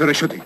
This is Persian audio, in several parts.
Professore Chaudin.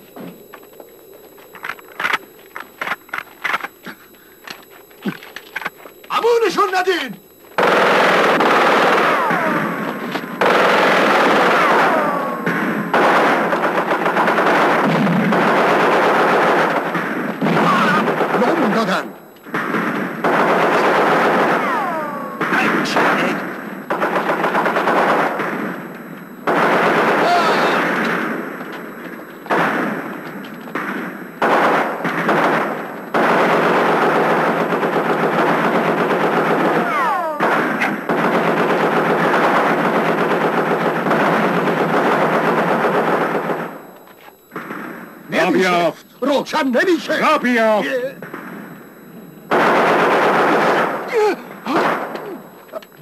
روشن نمیشه. را بیافت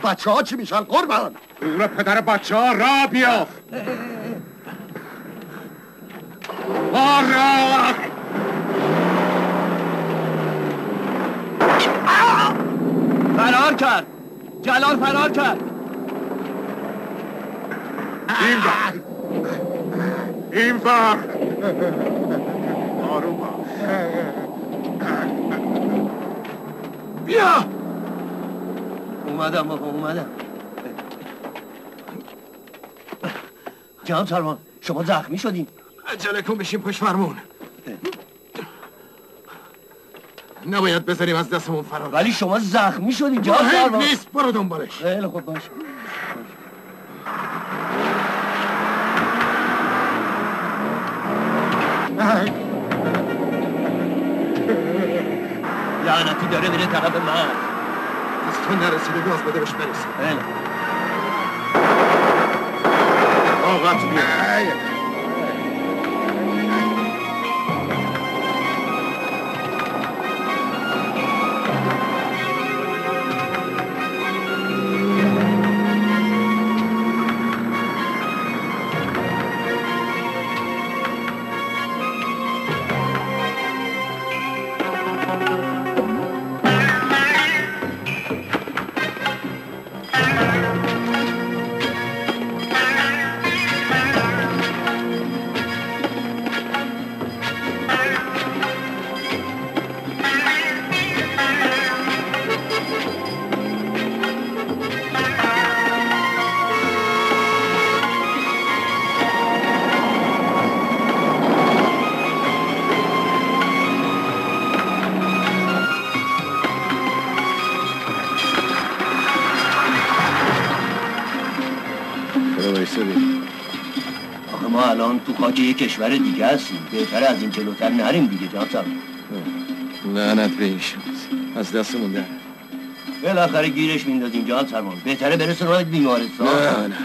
بچه ها چی میشن قربان؟ دور پدر بچه ها را بیافت بارا فرار کرد. جلال فرار کرد. این بر این بر آروم باش بیا اومدم بابا اومدم جناب سلمان شما زخمی شدین. عجله کن بشیم پشت فرمون. نباید بذاریم از دستمون فرار. ولی شما زخمی شدین جناب سلمان نیست برو دنبالش. خیلی خوب باش. لعنتی داره میره طرف من. از تو نرسیده گاز بده بهش برسه خیلی خوب. یه کشور دیگه هستیم. بهتره از این جلوتر نریم دیگه جناب سلمان لعنت به این شانس از دستمون در. بالاخره گیرش میندازیم جناب سلمان بهتره برسه راه بیمارستان. نه نه.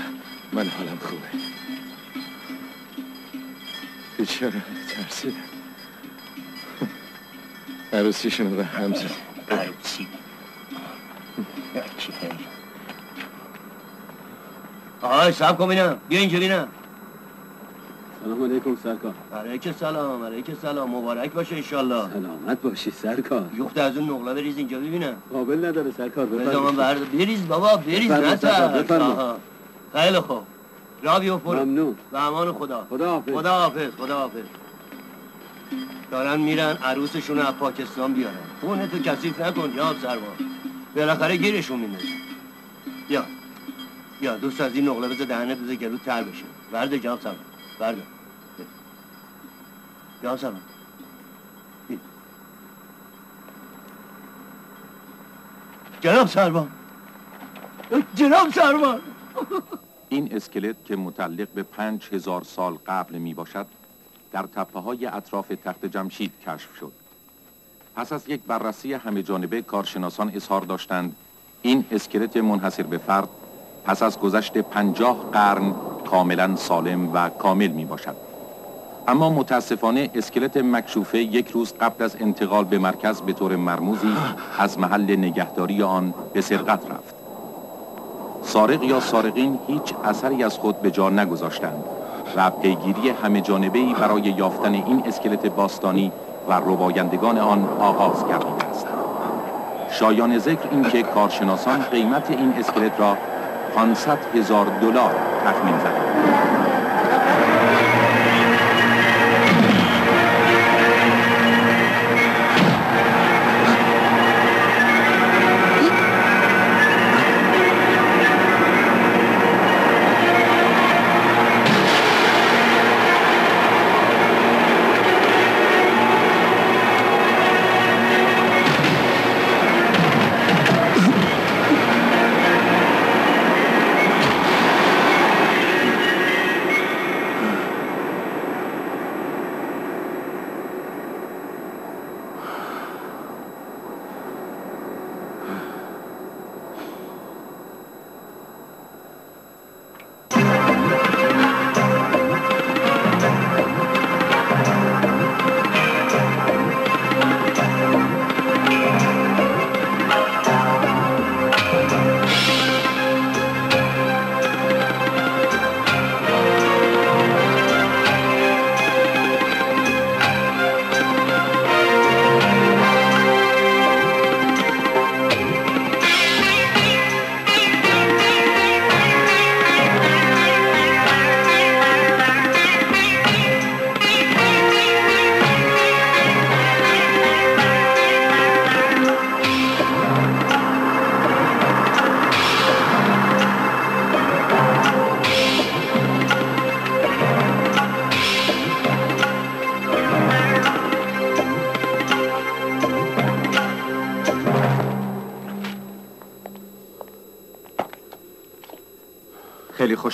من حالم خوبه. بیچاره ترسیدم عروسیشون رو هم زد عروسی آهای سب کن بینم بیا اینجا بینم. سرکار. علیک سلام علیک سلام مبارک باشه انشالله سلامت باشی سرکار. یخت از اون نقله بریز اینجا ببینم. قابل نداره سرکار بفرمایید. برد بریز بابا بریز بفرما بفرما. آها. خیلی خوب. را بیا فرو ممنون. به امان خدا. خدا حافظ. خدا حافظ خدا حافظ. دارن میرن عروسشون رو از پاکستان بیارن. خونه تو کثیف نکن جناب سرما بالاخره گیرشون میندازن یا. یا دوست از این نقله بذار دهنت بذار گلو تر بشه. برده جناب سرما برده بیا. جناب سربان جناب سربان این اسکلت که متعلق به پنج هزار سال قبل می باشد در تپه های اطراف تخت جمشید کشف شد. پس از یک بررسی همه جانبه کارشناسان اظهار داشتند این اسکلت منحصر به فرد پس از گذشت پنجاه قرن کاملا سالم و کامل می باشد. اما متاسفانه اسکلت مکشوفه یک روز قبل از انتقال به مرکز به طور مرموزی از محل نگهداری آن به سرقت رفت. سارق یا سارقین هیچ اثری از خود به جا نگذاشتند و پیگیری همه جانبه‌ای برای یافتن این اسکلت باستانی و ربایندگان آن آغاز گردیده است. شایان ذکر این که کارشناسان قیمت این اسکلت را 500 هزار دلار تخمین زدند.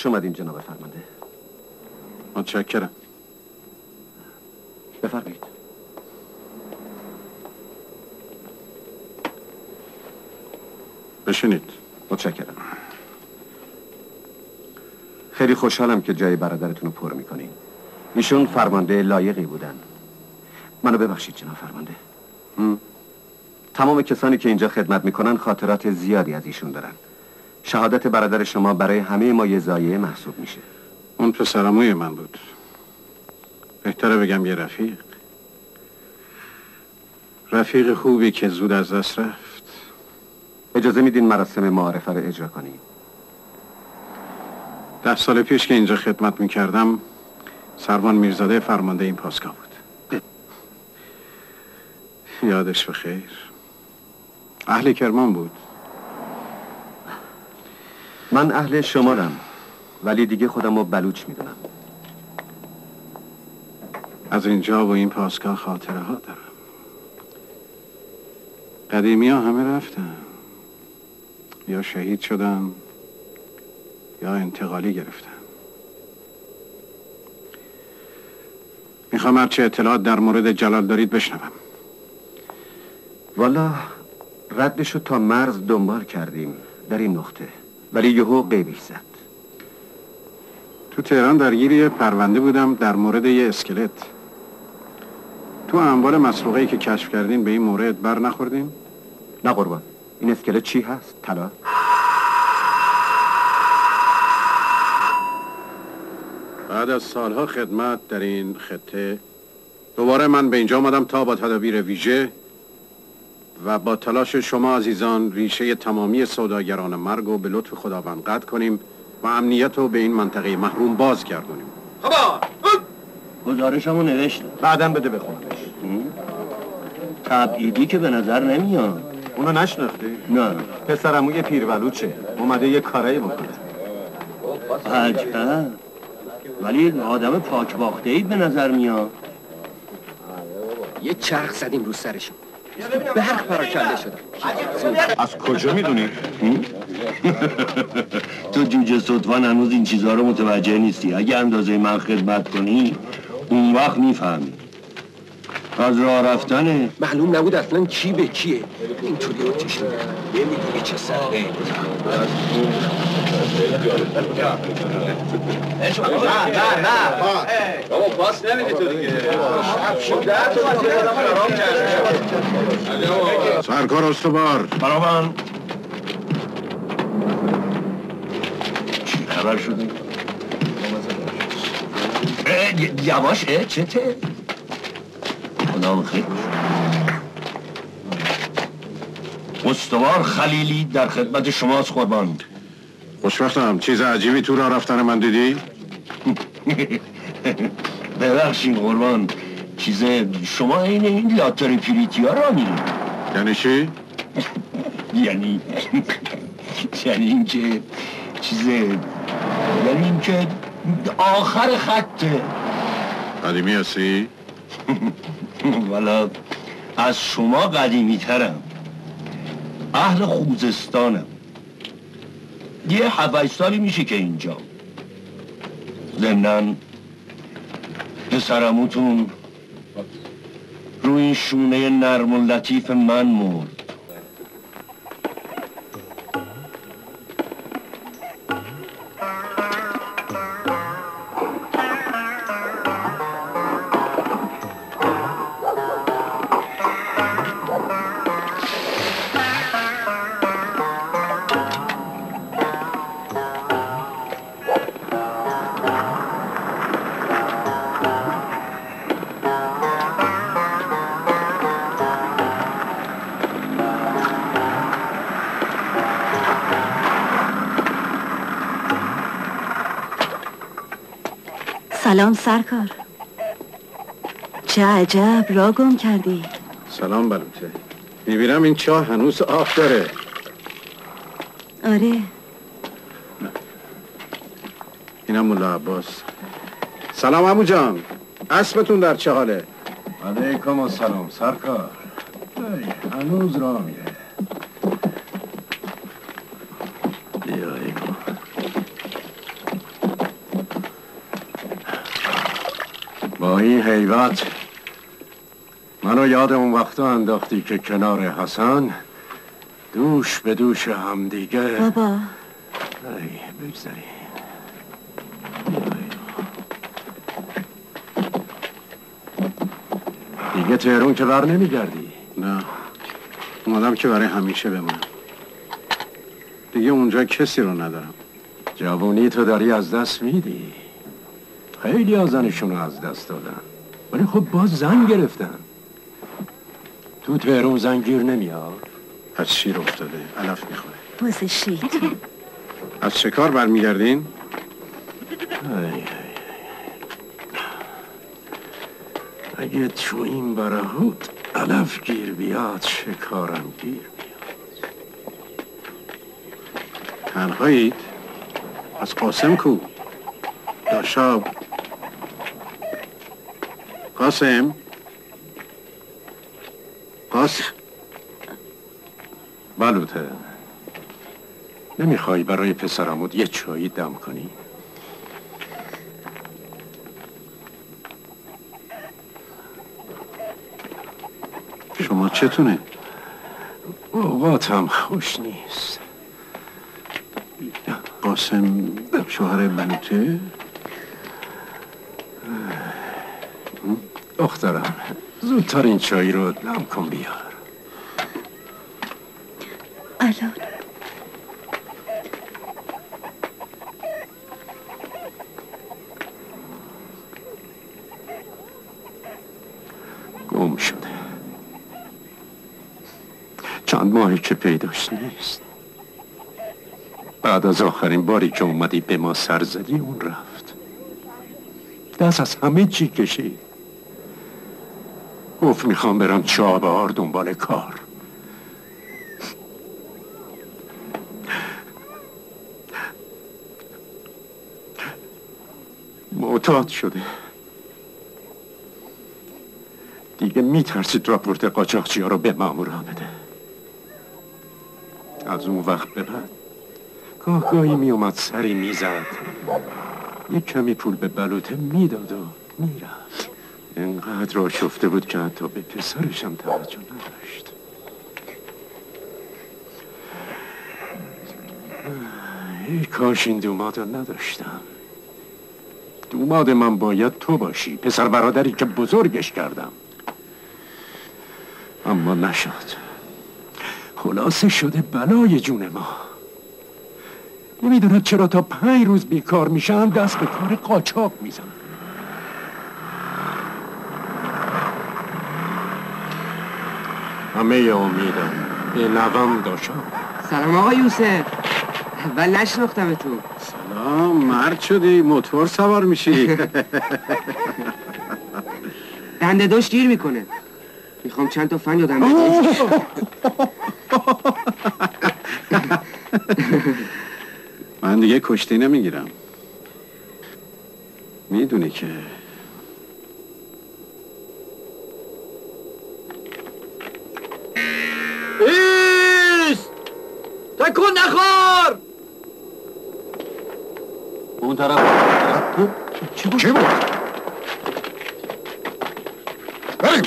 خوش اومدین جناب فرمانده. متشکرم. بفرمایید. بشینید. متشکرم. خیلی خوشحالم که جای برادرتون رو پر می‌کنین. ایشون فرمانده لایقی بودن. منو ببخشید جناب فرمانده. تمام کسانی که اینجا خدمت می‌کنن خاطرات زیادی از ایشون دارن. شهادت برادر شما برای همه ما یه زایه محسوب میشه. اون پسرموی من بود. بهتره بگم یه رفیق. رفیق خوبی که زود از دست رفت. اجازه میدین مراسم معارفه رو اجرا کنیم؟ ده سال پیش که اینجا خدمت می‌کردم سرمان میرزاده فرمانده این پاسگاه بود. یادش بخیر. اهل کرمان بود. من اهل شمالم ولی دیگه خودم رو بلوچ می‌دونم. از اینجا و این پاسگاه خاطره ها دارم. قدیمی ها همه رفتن. یا شهید شدن یا انتقالی گرفتن. می‌خوام هرچه اطلاعات در مورد جلال دارید بشنوم. والا ردشو تا مرز دنبال کردیم در این نقطه. ولی یهو قیبی زد تو تهران درگیر یه پرونده بودم در مورد یه اسکلت تو اموال مسروقه که کشف کردین به این مورد بر نخوردین؟ نه قربان این اسکلت چی هست؟ طلا؟ بعد از سالها خدمت در این خطه دوباره من به اینجا آمدم تا با تدابیر ویژه و با تلاش شما عزیزان ریشه تمامی سوداگران مرگ رو به لطف خداوند قطع کنیم و امنیت رو به این منطقه محروم باز گردونیم گزارشمو نوشتم بعدا بده بخونمش تبعیدی که به نظر نمیاد. اونو نشناختی؟ نه. پسرمو یه پیرولوچه اومده یه کارایی بکنه. عجب. ولی آدم پاک باخته ای به نظر میاد. یه چرخ زدیم رو سرشون. به حق پراکنده شدم. از کجا می‌دونی؟ تو جوجه صدفان هنوز این چیزها رو متوجه نیستی. اگه اندازه من خدمت کنی اون وقت می‌فهمی. از راه رفتنه. معلوم نبود اصلا کی به کیه. اینطوری آتیش میده. نمی‌دونی چه سره سرکار استوار. برابر. چی خبر شده؟ یواش اه چته؟ خدا خیر استوار خلیلی در خدمت شماست قربان خوشبختم چیز عجیبی تو راه رفتن من دیدی؟ ببخشید قربان چیز شما این این لاتاری پریتی ها را میرین یعنی چی؟ یعنی یعنی اینکه چیز یعنی اینکه آخر خطه قدیمی هستی؟ والا از شما قدیمی ترم اهل خوزستانم. یه هفت سالی میشه که اینجا. ضمناً پسرموتون روی این شونه نرم و لطیف من مرد. سلام سرکار. چه عجب را گم کردی. سلام بلوته می‌بینم این چاه هنوز آب داره. آره. اینم ملا عباس. سلام عمو جان. اسبتون در چه حاله؟ علیکم السلام سرکار. ای، هنوز راه میره بیا ایگو حیبت منو یاد اون وقتا انداختی که کنار حسن. دوش به دوش همدیگه. بابا. ای بگذاریم دیگه تهرون که بر نمیگردی. نه. اومدم که برای همیشه بمونم دیگه اونجا کسی رو ندارم. جوانی تو داری از دست میدی. خیلی از زنشون رو از دست دادن. ولی خب باز زن گرفتن. تو تهرون زنگیر نمیاد؟ از شیر افتاده علف می‌خوره. بوز شیطون از شکار برمیگردین؟ اگه تو این برهوت علف گیر بیاد شکارم گیر تنهایید؟ از قاسم کو؟ داشاب. قاسم قاسم بلوته نمی‌خوای برای پسرمود یه چایی دم کنی؟ شما چتونه؟ اوقاتم خوش نیست قاسم شوهر بلوته؟ دخترم. زودتر این چایی رو دم کن بیار. الان. گم شده. چند ماهی که پیداش نیست. بعد از آخرین باری که اومدی به ما سر زدی اون رفت. دست از همه چی کشید. گفت می‌خوام برم چابهار دنبال کار. معتاد شده. دیگه میترسید راپورت قاچاقچی ها رو به مامورا بده. از اون وقت به بعد گاه گاهی میومد سری می‌زد. یک کمی پول به بلوته می‌داد و می‌رفت. انقدر آشفته بود که حتی به پسرشم توجه نداشت. ای کاش این دوماد رو نداشتم. دوماد من باید تو باشی پسر برادری که بزرگش کردم. اما نشد. خلاصه شده بلای جون ما. نمی‌دونم چرا تا پنج روز بیکار میشم دست به کار قاچاق می‌زنم. همه امیدم به نوام داشتم. سلام آقا یوسف. و نشناختم تو. سلام مرد شدی موتور سوار میشی. دنده داشت گیر می‌کنه. می‌خوام چند تا فن یادم من دیگه کشتی نمی‌گیرم. می‌دونی که اون طرف چی بود؟ چی بود؟ بریم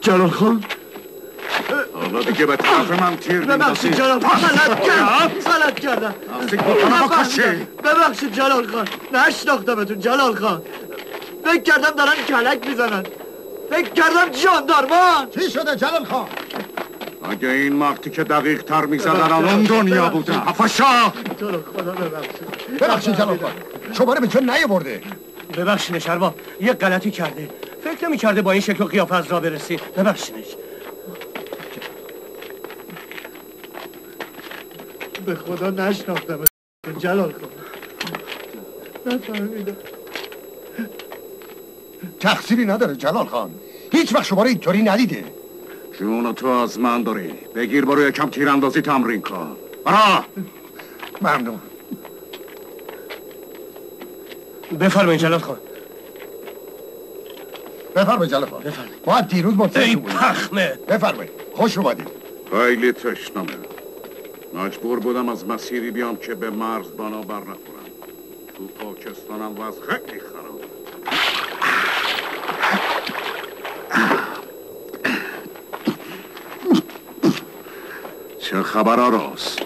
جلال خان دیگه به طرف من تیر ببخشید جلال خان غلط کردم غلط کردم ببخشید جلال خان نشناختمتون جلال خان فکر کردم دارن کلک می‌زنن فکر کردم جاندارمان چی شده جلال خان؟ اگه این وقتی که دقیق تر می‌زدن اون دنیا رو خدا ببخشید ببخشید جلال خان شماره به چه نیاورده ببخشینش ارباب یه غلطی کرده فکر نمی کرده با این شکل و قیافه از را برسی ببخشینش به خدا نشناختم. جلال خان نفهمیدم. تقصیری نداره جلال خان. هیچ وقت شماره اینطوری ندیده. جون تو از من داری. بگیر برو یکم تیراندازی تمرین کن. برا! ممنون. بفرمایید جلال خان. بفرمایید جلال خان. ما هم دیروز ای منتظر بودیم. پخمه. بفرمایید. خوش اومدید. خیلی تشنمه. مجبور بودم از مسیری بیام که به مرز بنا بر نخورم. تو پاکستانم وضع خیلی خراب. چه خبر راست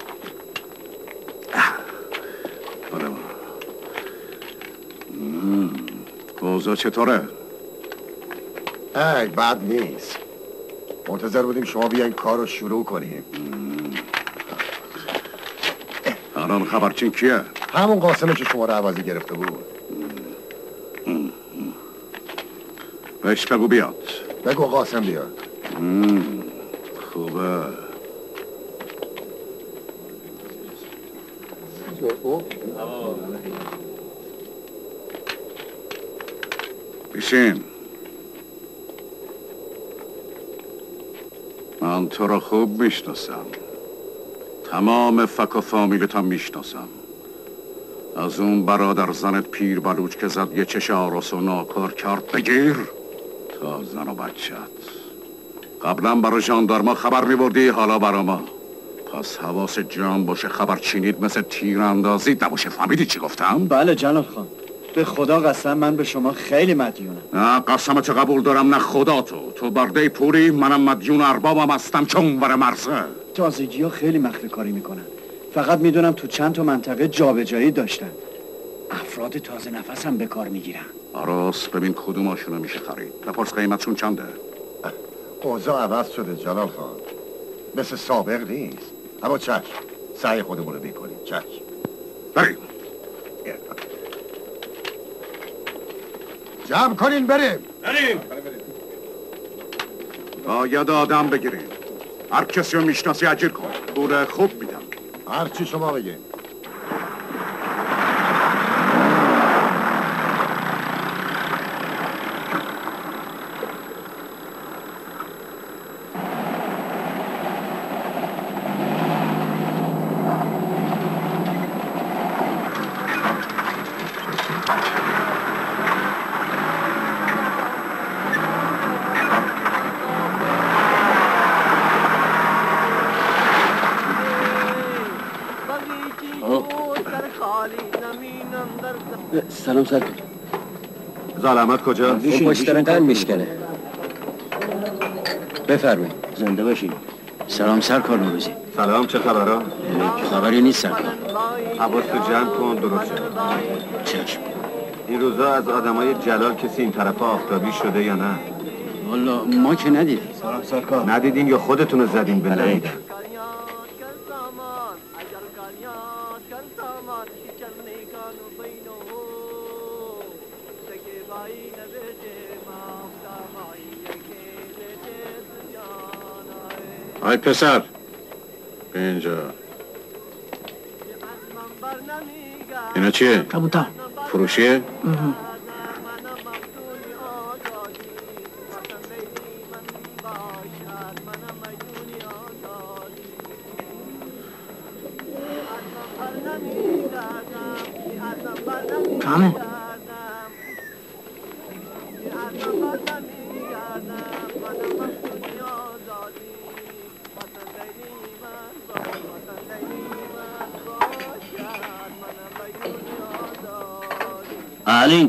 آره. اوضاع چطوره؟ ای بد نیست. منتظر بودیم شما بیاین کار رو شروع کنیم. الان خبرچین کیه؟ همون قاسمه که شما رو عوضی گرفته بود. بهش بگو بیاد. بگو قاسم بیاد. خوبه. بشین. من تو رو خوب می‌شناسم. تمام فک و فامیلتم می‌شناسم. از اون برادر زنت پیر بلوچ که زد یه چش آراس و ناکار کرد بگیر. تا زن و بچت. قبلا برای ژاندارما خبر میبردی حالا برا ما. پس حواس جان باشه خبر چینید مثل تیر اندازید نباشه فهمیدی چی گفتم؟ بله جلال خان. به خدا قسم من به شما خیلی مدیونم. نه قسمت قبول دارم نه خدا تو. تو برده پوری منم مدیون اربابم هستم چون ور مرزه. تازگی ها خیلی مخفی کاری می‌کنن. فقط می‌دونم تو چند تا منطقه جابجایی داشتن. افراد تازه نفس هم به کار می‌گیرن. آراس ببین کدوماشونو میشه خرید. بپرس قیمتشون چنده؟ اوضاع عوض شده جلال خان. مثل سابق نیست. اما چشم سعی خودمون رو می‌کنیم. چشم. بریم. جمع کنین بریم. باید آدم بگیریم. هر کسی رو می‌شناسی اجیر کن. پول خوب میدم. هر چی شما بگین سلام سرکار زال کجا؟ اون پشت داره قند میشکنه. بفرمایید. زنده باشی سلام سرکار نوروزی سلام چه خبرها؟ خبری نیست سرکار حواس تو جمع کن درست شد. چشم. این روزا از آدمای جلال کسی این طرف آفتابی شده یا نه؟ والا ما که ندیدیم. سلام سرکار ندیدین یا خودتون رو زدین به آی پسر به اینجا اینا چیه؟ کبوتر فروشیه؟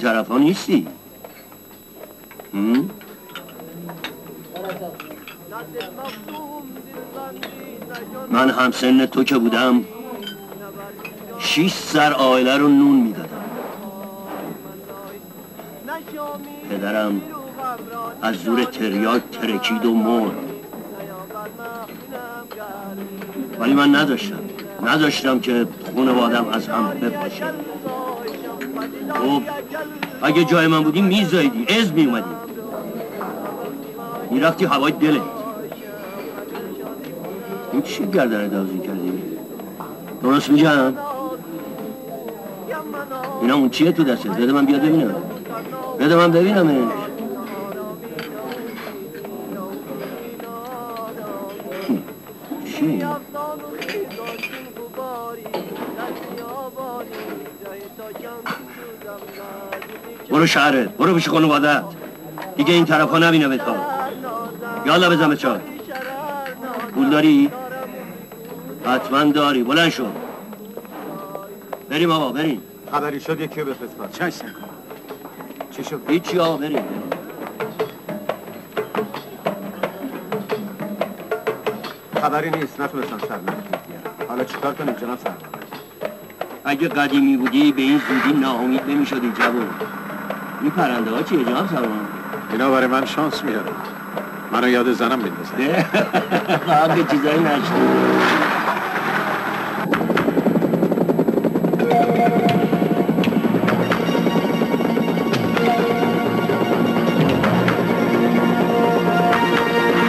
طرف ها نیستی؟ من همسن تو که بودم شیش سر آیله رو نون می‌دادم. پدرم از زور تریاک ترکید و مرد. ولی من نداشتم. نداشتم که خانوادم از هم بپاشه خب اگه جای من بودی میزایدی از میومدی می‌رفتی هوای دلت این چی گردن دازی کردی؟ درست میگم؟ اینا اون چیه تو دستت؟ بده من بیاد ببینم بده من ببینمش برو شهره برو پیش خانوادت دیگه این طرف ها نبینه تا یالا بزن به چای. پول داری؟ حتما داری. بلند شو. بریم آقا بریم. خبری شد یکی رو بفرست پس. چشم سرکار چی شد؟ هیچی آقا بریم خبری نیست نتونستم بیارم حالا چیکار کنیم جناب سر اگه قدیمی بودی به این زودی ناامید نمی‌شدی جوون. این پرنده ها چیه جناب سلام اینا برای من شانس میاره منو یاد زنم بندازن فقط به چیزایی نشتی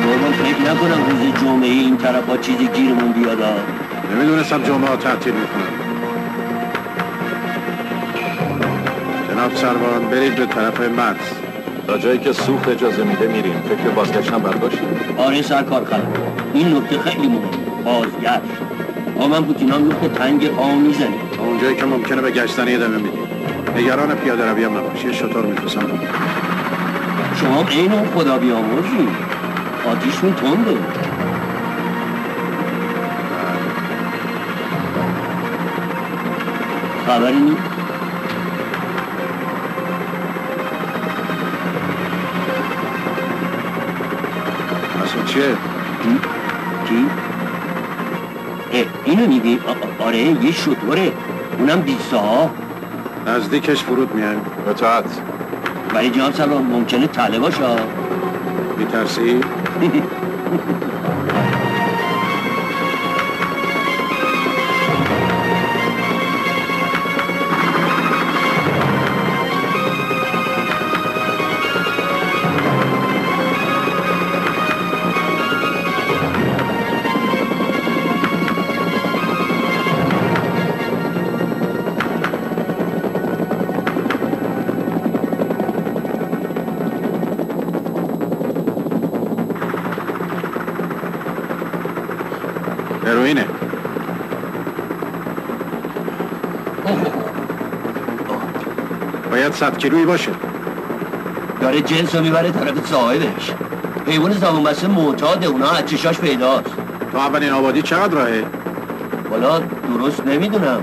بابا فکر نکنم روز جمعه این طرف ها چیزی گیرمون بیاد. نمی‌دونستم جمعه ها تعطیل می‌کنن. جناب سروان برید به طرف مرز. تا جایی که سوخت اجازه میده میریم. فکر بازگشتن برداشتیم. آره سرکار خلق. این نکته خیلی مهم بازگشت. با من پوتینام نکته تنگ پا می‌زنی تا اونجایی که ممکنه به گشتن ادامه میدیم نگران پیاده روی هم نباش. یه شطور میفرستم. شما هم عین اون خدا بیامرزی. آتیشون تنده خبری نیست؟ اینو میگی آره یه شطوره. اونم بیسا ها نزدیکش فرود میایم. اطاعت ولی جناب سلام ممکنه تله باشه. میترسی؟ 100 روی باشه. داره جنس رو می‌بره طرف صاحبش. حیوان زبون بسته معتاده اونا از چشاش پیداست. تو اولین آبادی چقدر راهه؟ حالا درست نمی‌دونم.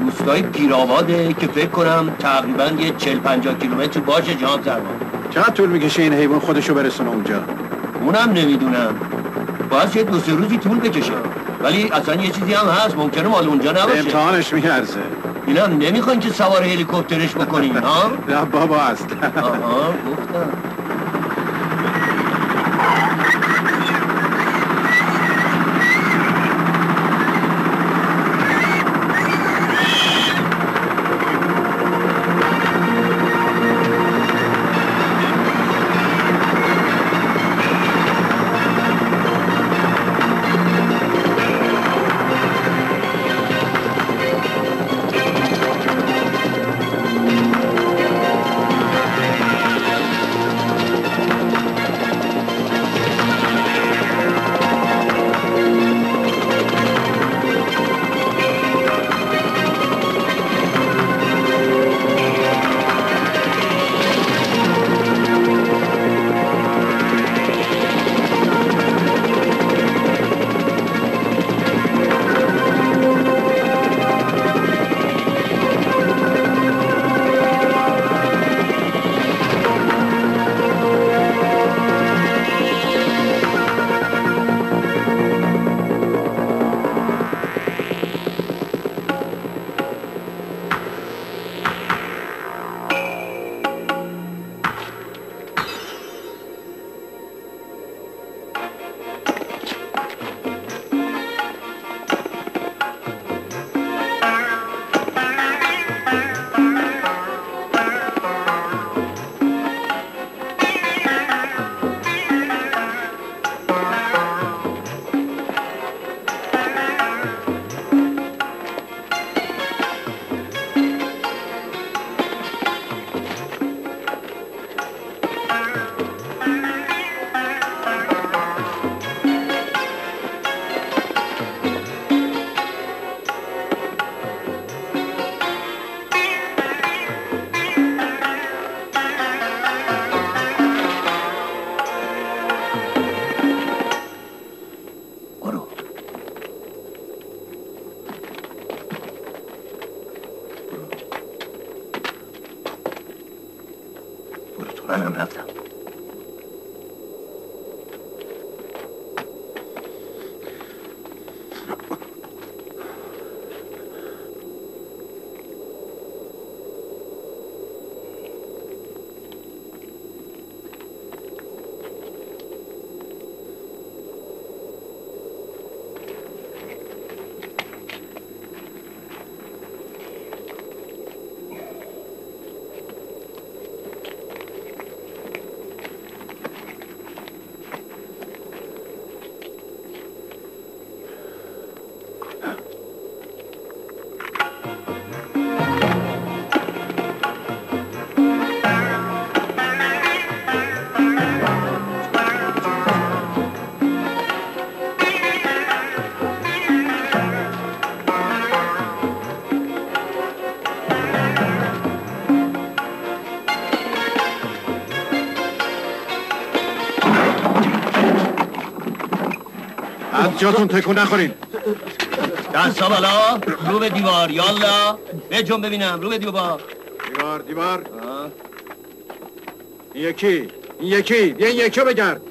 روستای گیراباده که فکر کنم تقریبا یه چل پنجاه کیلومتر باشه جام زربان چقدر طول می‌کشه این حیوان خودشو برسونه اونجا؟ اونم نمی‌دونم. باید یه دو سه روزی طول بکشه. ولی اصلا یه چیزی هم هست ممکنه مال اونجا نباشه. امتحانش میارزه. اینم نمی‌خواین که سوار هلیکوپترش بکنین ها؟ نه بابا اصلا. آها گفتم. جاتون تکون نخورین. دستا بالا رو به دیوار یالا. به جنب ببینم رو به دیوار. دیوار دیوار. این یکی این یکی. بیا این یکی بگرد.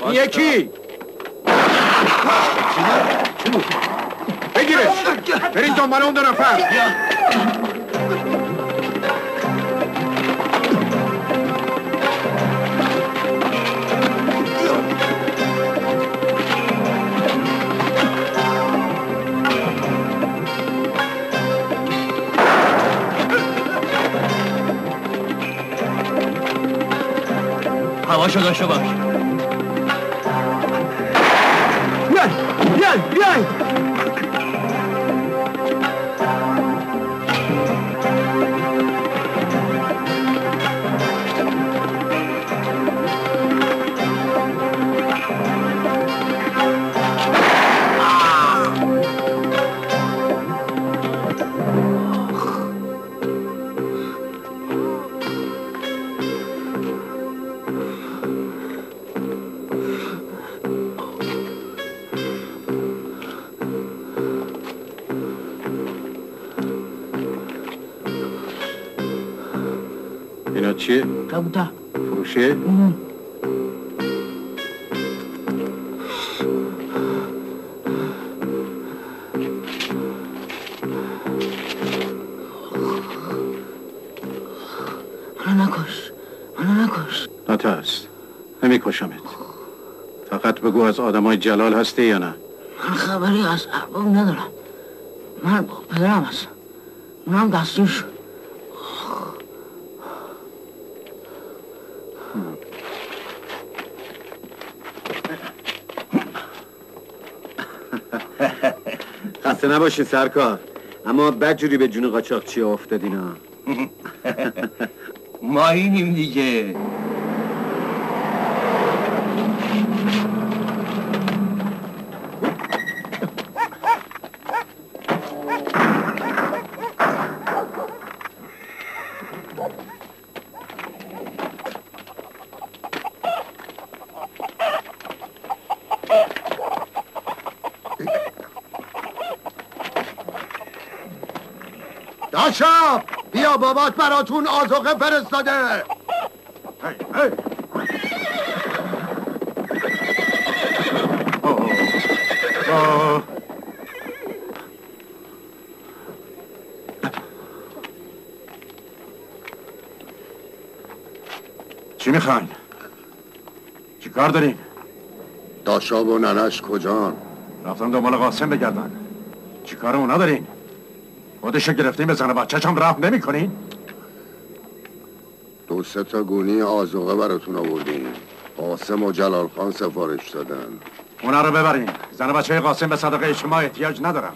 این یکی. بگیرش. برین دنبال اون دو نفر. Başa daşa bak. از آدمای جلال هستی یا نه؟ من خبری از ارباب ندارم. من با پدرم هستم. اونم دستور شد. خسته نباشین سرکار. اما بدجوری به جون قاچاقچی افتادین ها؟ ما اینیم دیگه. بیا بابات براتون آزوقه فرستاده چی می‌خواین؟ چی کار دارین؟ داشاب و ننش کجان رفتم دنبال قاسم بگردن چی کار اونا دارین؟ خودشو گرفتین به زن بچه هم رحم نمی کنین؟ دو سه تا گونی آزوقه براتون آوردیم. قاسم و جلال خان سفارش دادن. اونا رو ببرین. زن بچه قاسم به صدقه شما احتیاج ندارم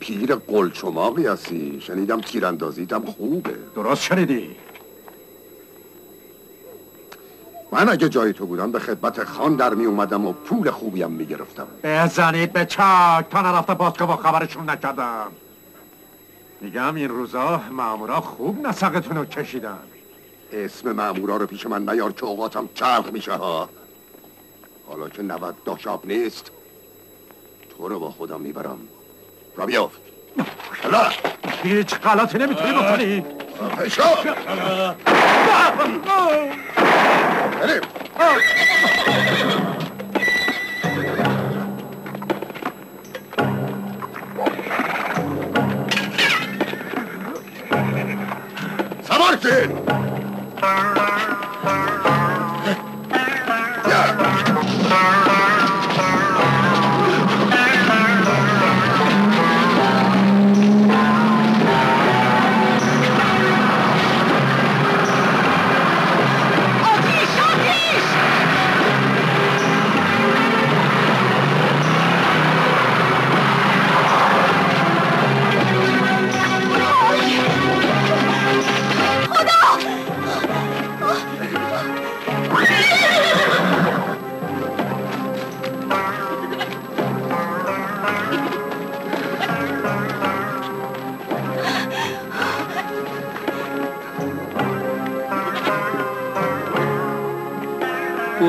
پیر قلچماقی هستی. شنیدم تیراندازیتم خوبه. درست شنیدی. من اگه جای تو بودم به خدمت خان در می اومدم و پول خوبیم می گرفتم. بزنید به چاک. تا نرفته باسکو با خبرشون نکردم. میگم این روزا مامورا خوب نسقتون رو کشیدن. اسم مامورا رو پیش من نیار که اوقاتم چرخ میشه ها. حالا که نوت داشاب نیست تو رو با خودم می‌برم. را بیافت. حالا هیچ غلطی نمی‌تونی بکنی. پشو بریم.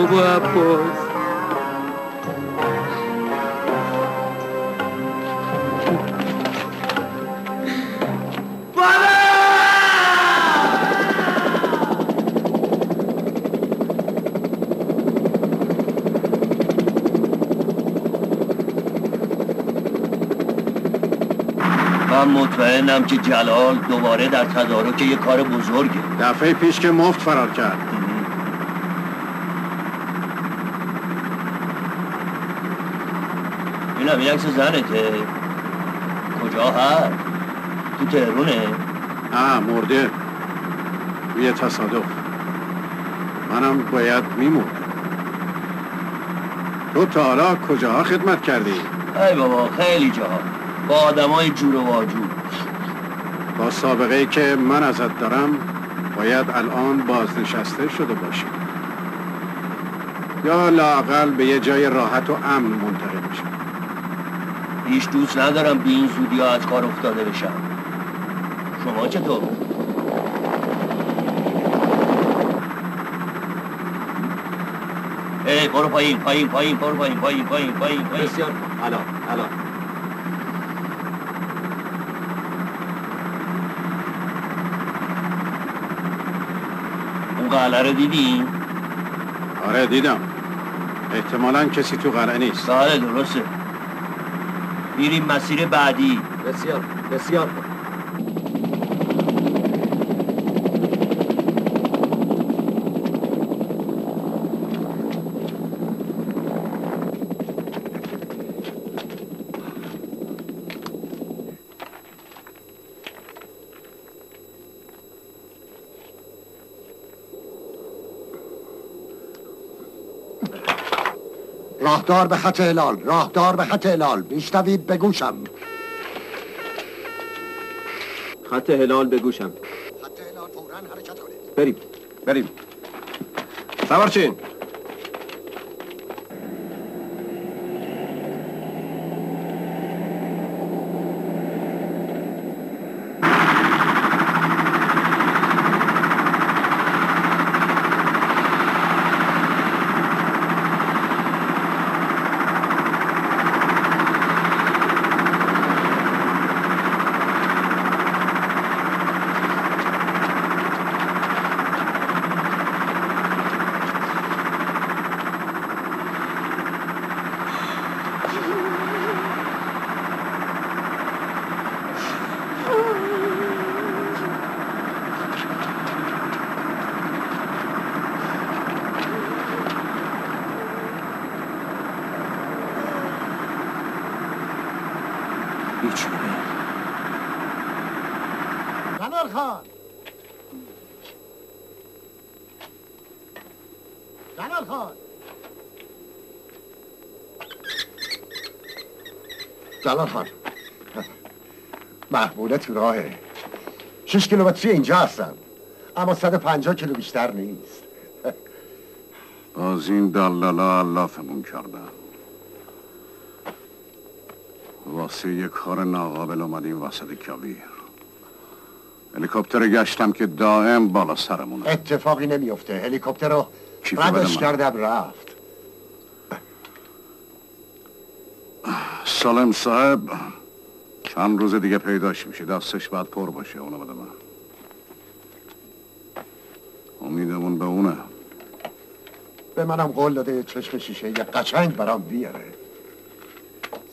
بابا! عباس من مطمئنم که جلال دوباره در تدارک یه کار بزرگه. دفعه پیش که مفت فرار کرد. اینم این عکس زنته کجا هست؟ تو تهرونه آه مرده. یه تصادف. منم باید میموردم تو تا حالا کجاها خدمت کردی؟ ای بابا خیلی جاها با آدمای جور و واجور. با سابقه ای که من ازت دارم باید الان بازنشسته شده باشی. یا لاقل به یه جای راحت و امن منتقل هیچ دوست ندارم به این زودی ها از کار افتاده بشم. شما چطور؟ ای برو پایین پایین پایین برو پایین پایین پایین پایین پایین. بسیار الان الان. قلعه رو دیدی؟ آره دیدم. احتمالا کسی تو قلعه نیست. بله درسته. میریم مسیر بعدی. بسیار بسیار راهدار به خط هلال راهدار به خط هلال میشنوید بگوشم خط هلال بگوشم خط هلال فورا حرکت کنید. بریم. بریم. سوارچین جلال خان جلال خان جلال خان محموله تو راهه. شش کیلومتری اینجا هستم اما 150 کیلو بیشتر نیست. از این دلالا علافمون کردن. واسه یه کار ناقابل اومدیم وسط کویر هلیکوپتر گشتم که دائم بالا سرمونه. اتفاقی نمیفته. هلیکوپتر رو ردش؟ کردم رفت. سالم صاحب چند روز دیگه پیداش میشه دستش باید پر باشه اونو بده من امیدمون به اونه. به منم قول داده یه چشم شیشه یه قشنگ برام بیاره.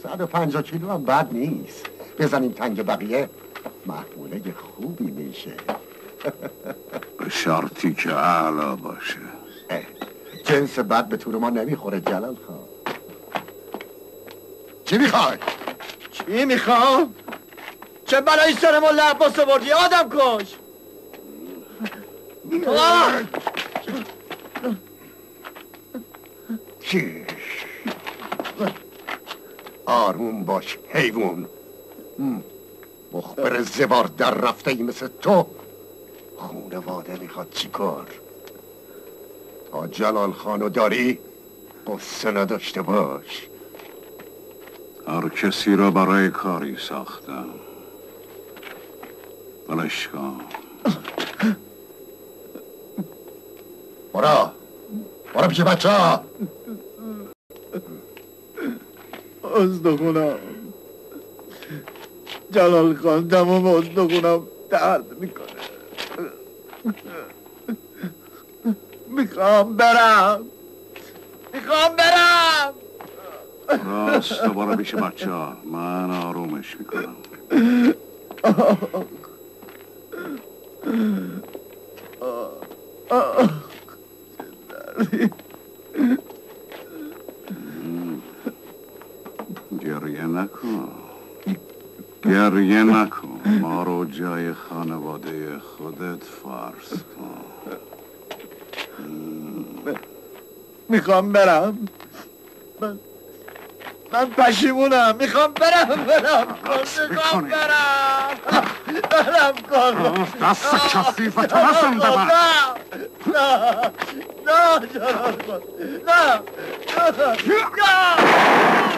150 کیلو هم بد نیست. بزنیم تنگ بقیه. محموله خوبی میشه. به شرطی که اعلا باشه. جنس بد به طور ما نمی‌خوره جلال خان. چی می‌خوای؟ چی می‌خوام؟ چه بلایی سر ما لباس بردی آدم کش! چی؟ آروم باش حیوان مخبر زبار در رفته ای مثل تو خونواده می‌خواد چی کار تا جلال خانو داری قصه نداشته باش هر کسی را برای کاری ساختم. بلش کن. برا برا پیش بچه ها استخونم جلال خان تمام استخونم درد می‌کنه. می‌خوام برم. می‌خوام برم. راست دوباره پیش بچه ها من آرومش می‌کنم. گریه نکن. گریه نکن. ما رو جای خانواده خودت فرض کن. می‌خوام برم. من من پشیمونم. می‌خوام برم برم. می‌خوام برم. برم کن. دست نزن به من. نه. نه. نه جلال کن. نه. نه.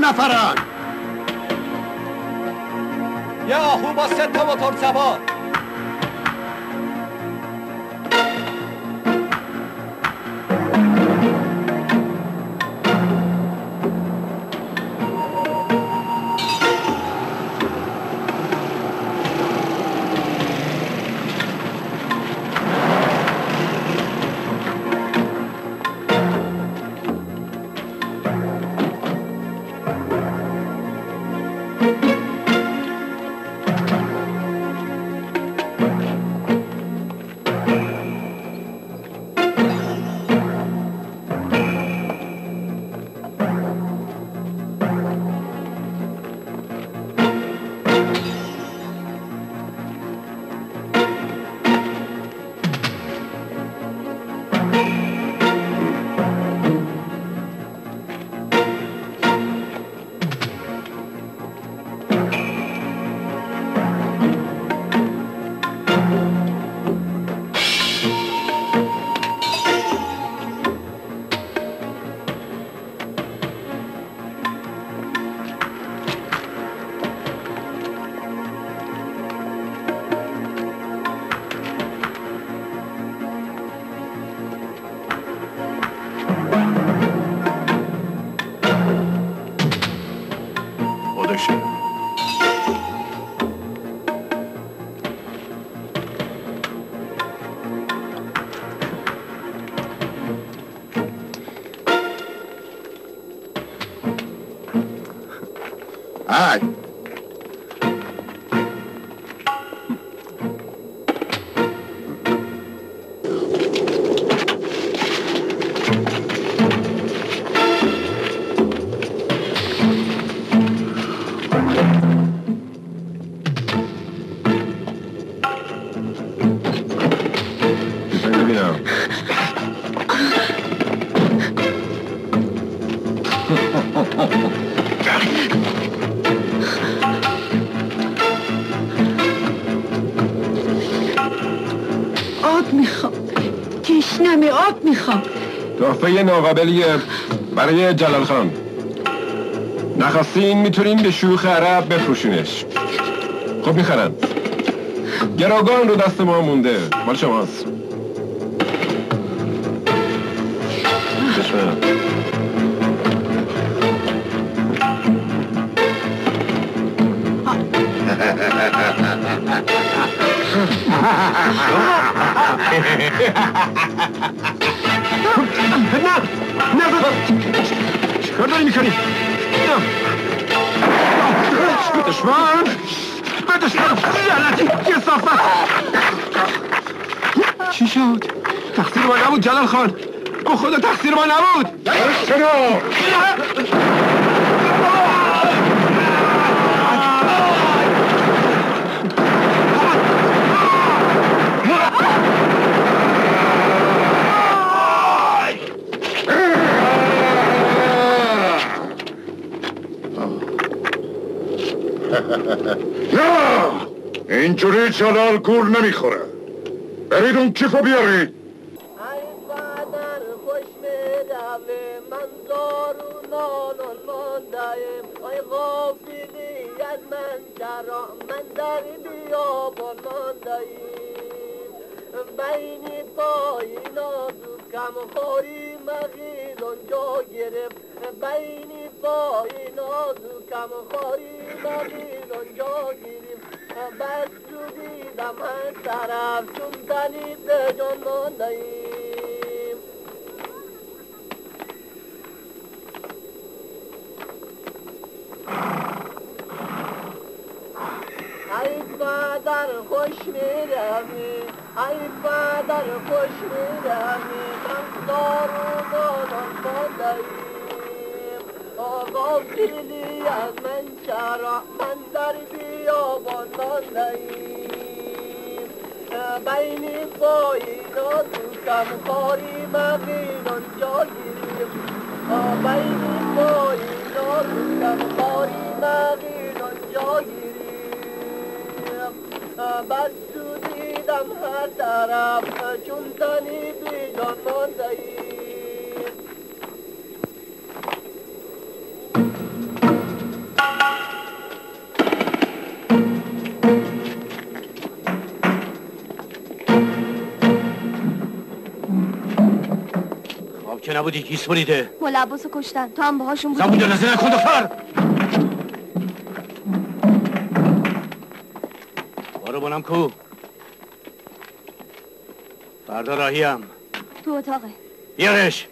نفرن یه آهو با سه تا موتور سوار. ای تحفه ناقابلیه برای جلال خان. نخواستین می‌تونین به شوخ عرب بفروشینش. خب می‌خرن. گراگان رو دست ما مونده. مال شماست. داری می‌کنی؟ دشمن به دشمن لعنتی. کسافت چی شد؟ تقصیر ما نبود جلال خان. به خدا تقصیر ما نبود. نه. اینجوری جلال گول نمی‌خوره. برید اون کیفو بیارید. من چرا من پای نازکم خوری مغیل اونجا گرفت. بین پای نازکم خوری مغیل اونجا گرفت. بس جو دیدم هر طرف چون تنی به جان ماندهیم ای پدر خوش می‌روی ای پدر خوش می‌روی من دارونان بادهیم آقا فیلی از من چرا من در بیابان ماندهیم بین پایین و دوکم خاری مغین آنجا گیریم بین پایین و دوکم خاری مغین آنجا گیریم بس دیدم هر طرف چون تنی بیجان ماندهیم نبودی گیس بریده مال عباسو کشتن. تو هم باهاشون بودی. زبون دلزه نکن دختر بارو بانم کو. فردا راهیم تو اتاقه. بیارش.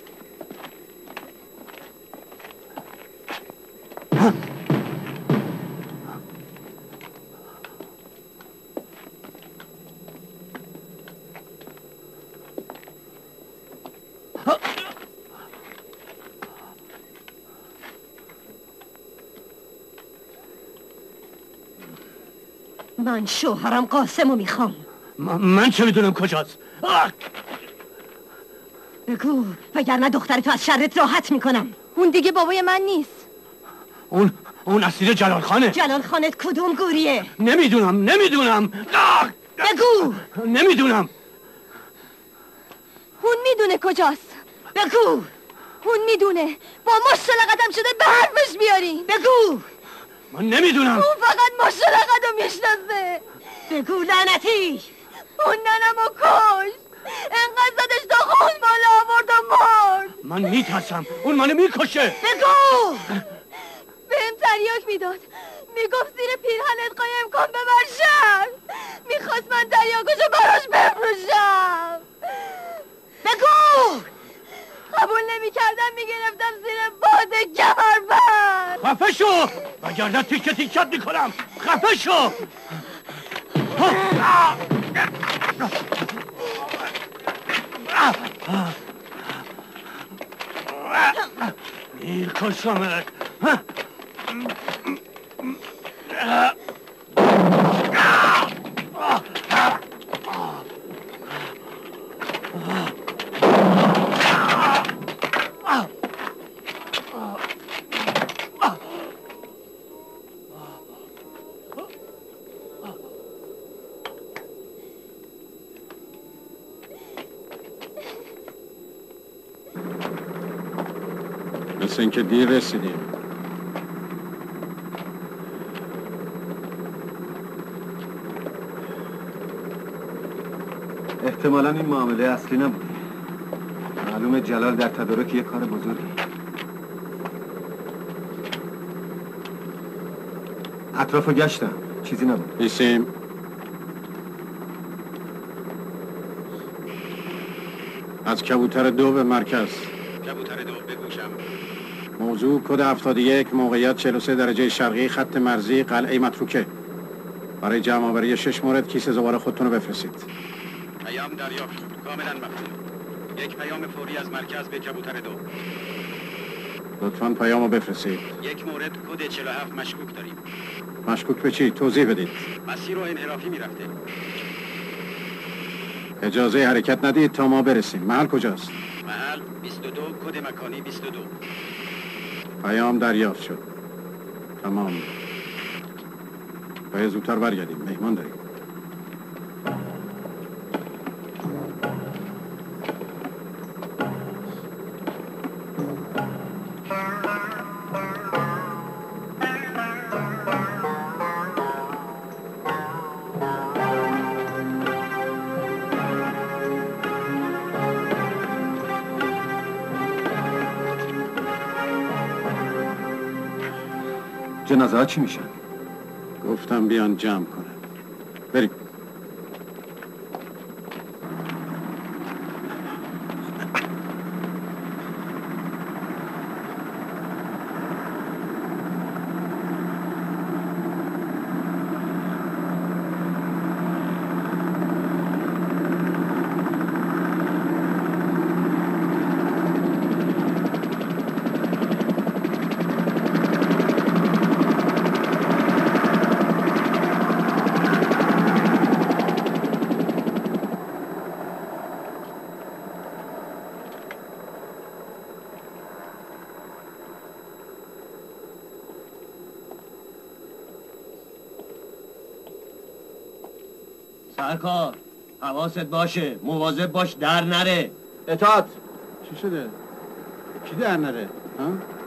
من شوهرم قاسمو می‌خوام. من, چه می‌دونم کجاست؟ آه! بگو وگرنه دختر تو از شرت راحت می‌کنم. اون دیگه بابای من نیست. اون اون اسیر جلال خانه. جلال خانت کدوم گوریه؟ نمی‌دونم نمی‌دونم. آه! بگو! نمی‌دونم. اون می‌دونه کجاست. بگو! اون می‌دونه. با مشت قدم شده به حرفش بیارین بگو! من نمی‌دونم. اون فقط مشت قدم می‌شناسه. بگو لعنتی اون ننمو کش. انقدر زدش تا خون بالا آورد و مرد. من میترسم. اون منو می‌کشه. بگو. بهم تریاک می‌داد. می‌گفت زیر پیرهنت قایم کن ببر شهر می‌خواست من تریاکشو براش بفروشم. بگو. قبول نمی‌کردم می‌گرفتم زیر باد کمربند خفه شو. وگرنه تیکه تیکت می‌کنم. خفه شو. میکشمت. مثل اینکه دیر رسیدیم. احتمالا این معامله اصلی نبوده. معلومه جلال در تدارک یه کار بزرگی. اطرافو گشتم. چیزی نبود. ایسیم از کبوتر دو به مرکز. کبوتر دو بگوشم. موضوع کد 71 موقعیت 43 درجه شرقی خط مرزی قلعه متروکه. برای جمع آوری شش مورد کیسه زبار خودتون رو بفرستید. پیام دریافت کاملا مفهوم یک پیام فوری از مرکز به کبوتر دو. لطفا پیام رو بفرستید. یک مورد کد 47 مشکوک داریم. مشکوک به چی؟ توضیح بدید. مسیر رو انحرافی می‌رفته. اجازه حرکت ندید تا ما برسیم. محل کجاست؟ محل 22 کد مکانی 22 پیام دریافت شد. تمام. باید زودتر برگردیم. مهمان داریم. ها چی میشن؟ گفتم بیان جمع کنه بریم سرکار حواست باشه مواظب باش در نره اطاعت چی شده؟ کی در نره؟ ها؟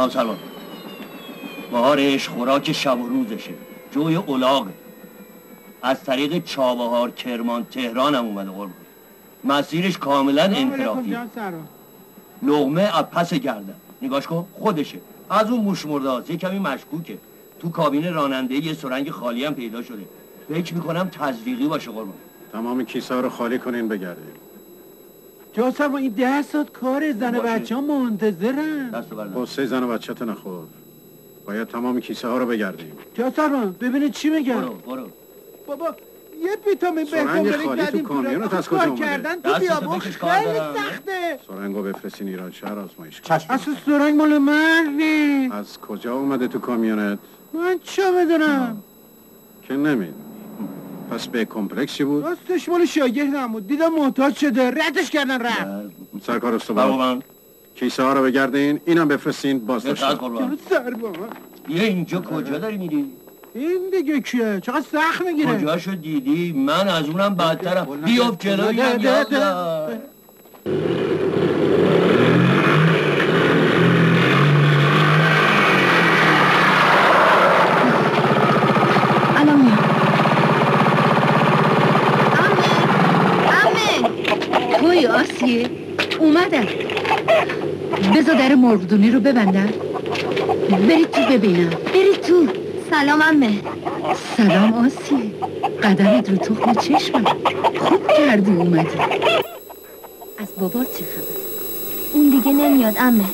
جناب سروان بهارش خوراک شب و روزشه. جوی اولاغه از طریق چابهار کرمان تهران هم اومده قربان مسیرش کاملا انحرافی لغمه از پس گردن. نگاش کن خودشه. از اون موش مرده هاست. یه کمی مشکوکه. تو کابین راننده یه سرنگ خالی هم پیدا شده. فکر می‌کنم تزریقی باشه قربان تمام کیسه رو خالی کنین بگردین جاسم این ده ساعت کار زن باشه. بچه ها منتظرن. قصه زن و بچه نخور. باید تمام کیسه ها رو بگردیم. جاسم ببینید چی میگن. برو برو. بابا یه ویتامین سرنگ بهتون خالی تو کردیم کامیون. از کجا؟ کردن تو بیابون خیلی. سخته. سرنگو بفرستین ایران شهر آزمایش کن اصلا سرنگ مال من نیست از کجا اومده تو کامیونت؟ من چه می‌دونم که نمید پس به کمپلکسی بود؟ راستش مال شاگردم بود. دیدم محتاج شده. ردش کردن رفت. سرکار استوار. کیسه ها رو بگردین اینم بفرستین قربان. سربان یه اینجا کجا داری میری؟ این دیگه کیه؟ چقدر سخت می‌گیره. کجاشو دیدی؟ من از اونم بدترم. بیافت جلوی ده- ده- یالا ده. الان میام امه توی آسیه اومدن بذار در مرغدونی رو ببندن برید تو ببینم برید تو سلام امه سلام آسیه قدمت رو تخم چشمم خوب کردی اومدی از بابات چه خبر اون دیگه نمیاد امه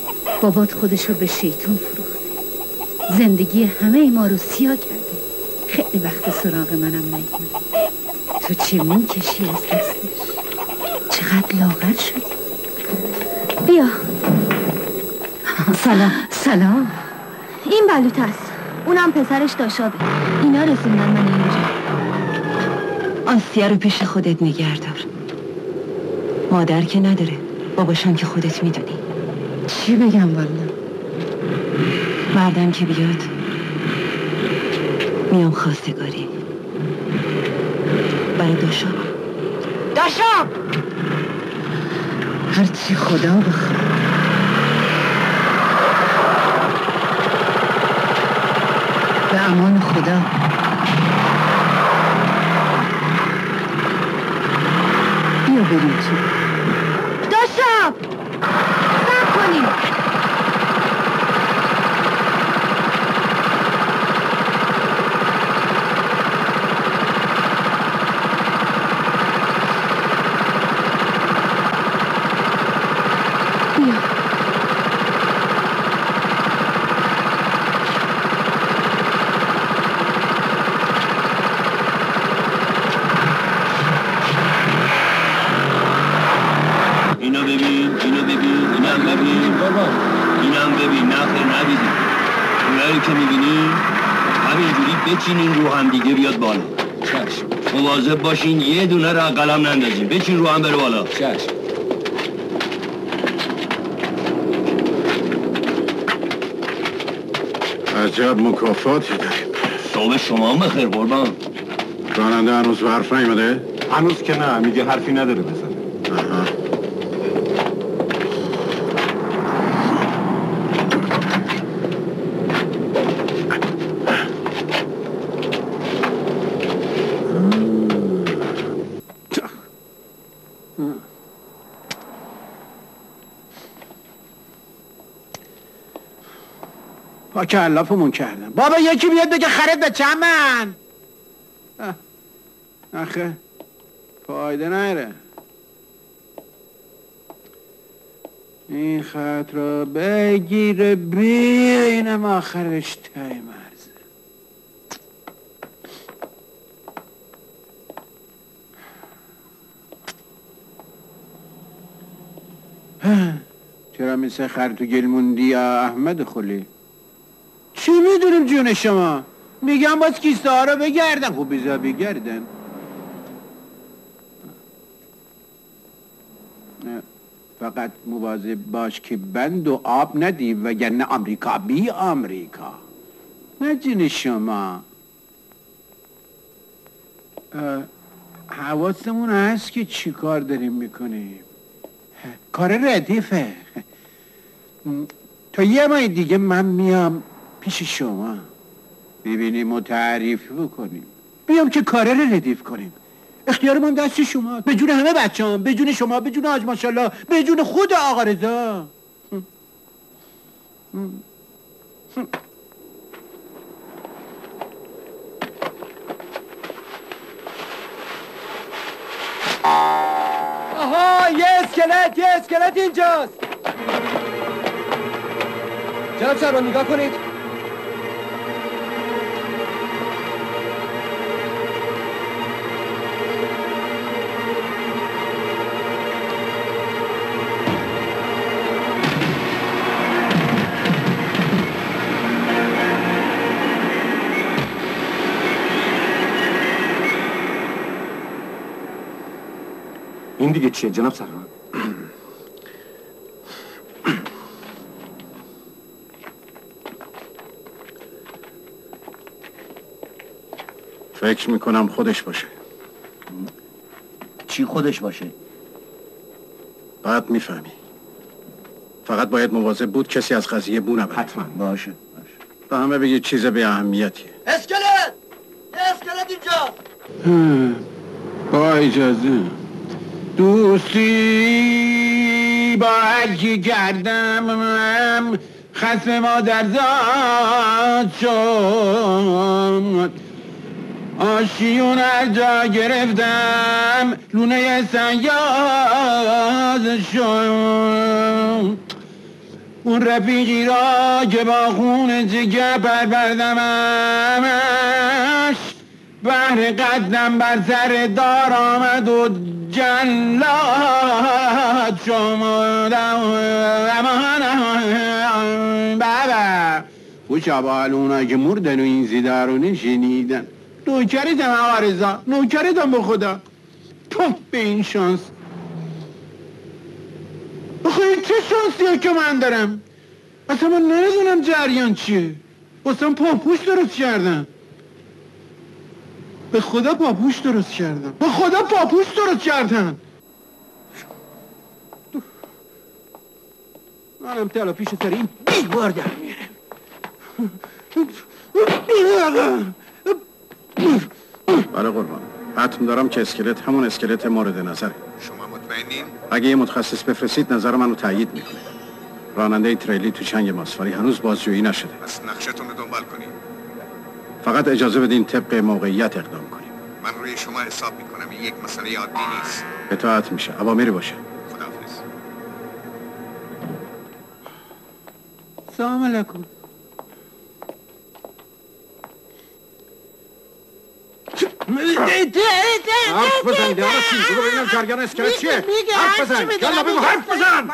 بابات خودشو به شیطون فروخته زندگی همه ما رو سیاه کرده خیلی وقت سراغ منم نیومد تو چه می‌کشی از دستش چقدر لاغر شدی بیا. سلام. سلام. این بلوط است. اونم پسرش داشابه. اینا رسوندن من اینجا. آسیه رو پیش خودت نگهدار. مادر که نداره. باباشم که خودت می‌دونی. چی بگم والا؟ مردم که بیاد. میام خواستگاری. برای داشا داشاب! هرچی خدا بخواد. به امان خدا. بیا بریم تو داشاب سب کنیم بیا اینو ببین اینو ببین اینم ببین اینم ببین نه خیر ندیدی اونایی که می‌بینی همینجوری بچینین رو هم دیگه بیاد بالا مواظب باشین یه دونه را قلم نندازین بچین رو هم بره بالا. چشم عجب مکافاتی داریم. صبح شما هم بخیر قربان. راننده هنوز به حرف نیومده؟ هنوز که نه میگه حرفی نداره بزنه آها. پا کلافمون کردن بابا یکی بیاد بگه خرید به چمن. آخه فایده نره این خط را بگیره بینم آخرش تای مرزه. چرا مثل خر تو گل موندی احمد خلی جون شما؟ میگم باز کیسه ها رو بگردن خب بذار بگردن فقط مواظب باش که بند و آب ندی وگرنه آمریکا بی آمریکا. نه جون شما. حواسمون هست که چی کار داریم می‌کنیم. کار ردیفه. تا یه ماه دیگه من میام پیش شما. ببینیم و تعریف بکنیم. بیام که کاره رو ردیف کنیم. اختیار من دست شما. به جون همه بچه هم. به جون شما به جون حاج ماشالله به جون خود آقا رضا. آها یه اسکلت یه اسکلت اینجاست. جناب سرمان نگاه کنید. دیگه چیه جناب سرمان فکر می‌کنم خودش باشه. چی خودش باشه؟ بعد می‌فهمی. فقط باید مواظب بود کسی از قضیه بو نبره. حتما. باشه به همه بگید چیز به اهمیتیه. اسکلت! اسکلت اینجاست با اجازه. دوستی با هرکی کردم خسم مادر زاد شد. آشیون هر جا گرفتم لونه سیاز شد. اون رفیقی را که با خون جگر پروردمش بهر قدم بر سر دار آمد و جلاد شمردم بابا خوش حال اونایی که مردن و این زیدارونه شنیدن نوکرتم آقا نوکرتم به خدا. پف به این شانس. آخه چه شانسیه که من دارم؟ اصلا من نمی‌دونم جریان چیه. واسم پاپوش درست کردم به خدا پاپوش درست کردم. به خدا پاپوش درست کردم. منم تلا پیش سر این بیوار در میرم بله قربان. حتم دارم که اسکلت همون اسکلت مورد نظره. شما مطمئنین؟ اگه یه متخصص بفرستید نظر منو تایید می‌کنه. راننده تریلی تو چنگ ماست ولی هنوز بازجویی نشده. پس نقشتون رو دنبال کنید فقط اجازه بدین طبق موقعیت اقدام کنیم. من روی شما حساب می‌کنم. این یک مسئله عادی نیست. اطاعت میشه. عوامری باشه. خداحافظ. سلام علیکم. حرف بزن چی؟ بگو ببینم جریان اسکلت چیه. حرف بزن. یالا بگو حرف بزن.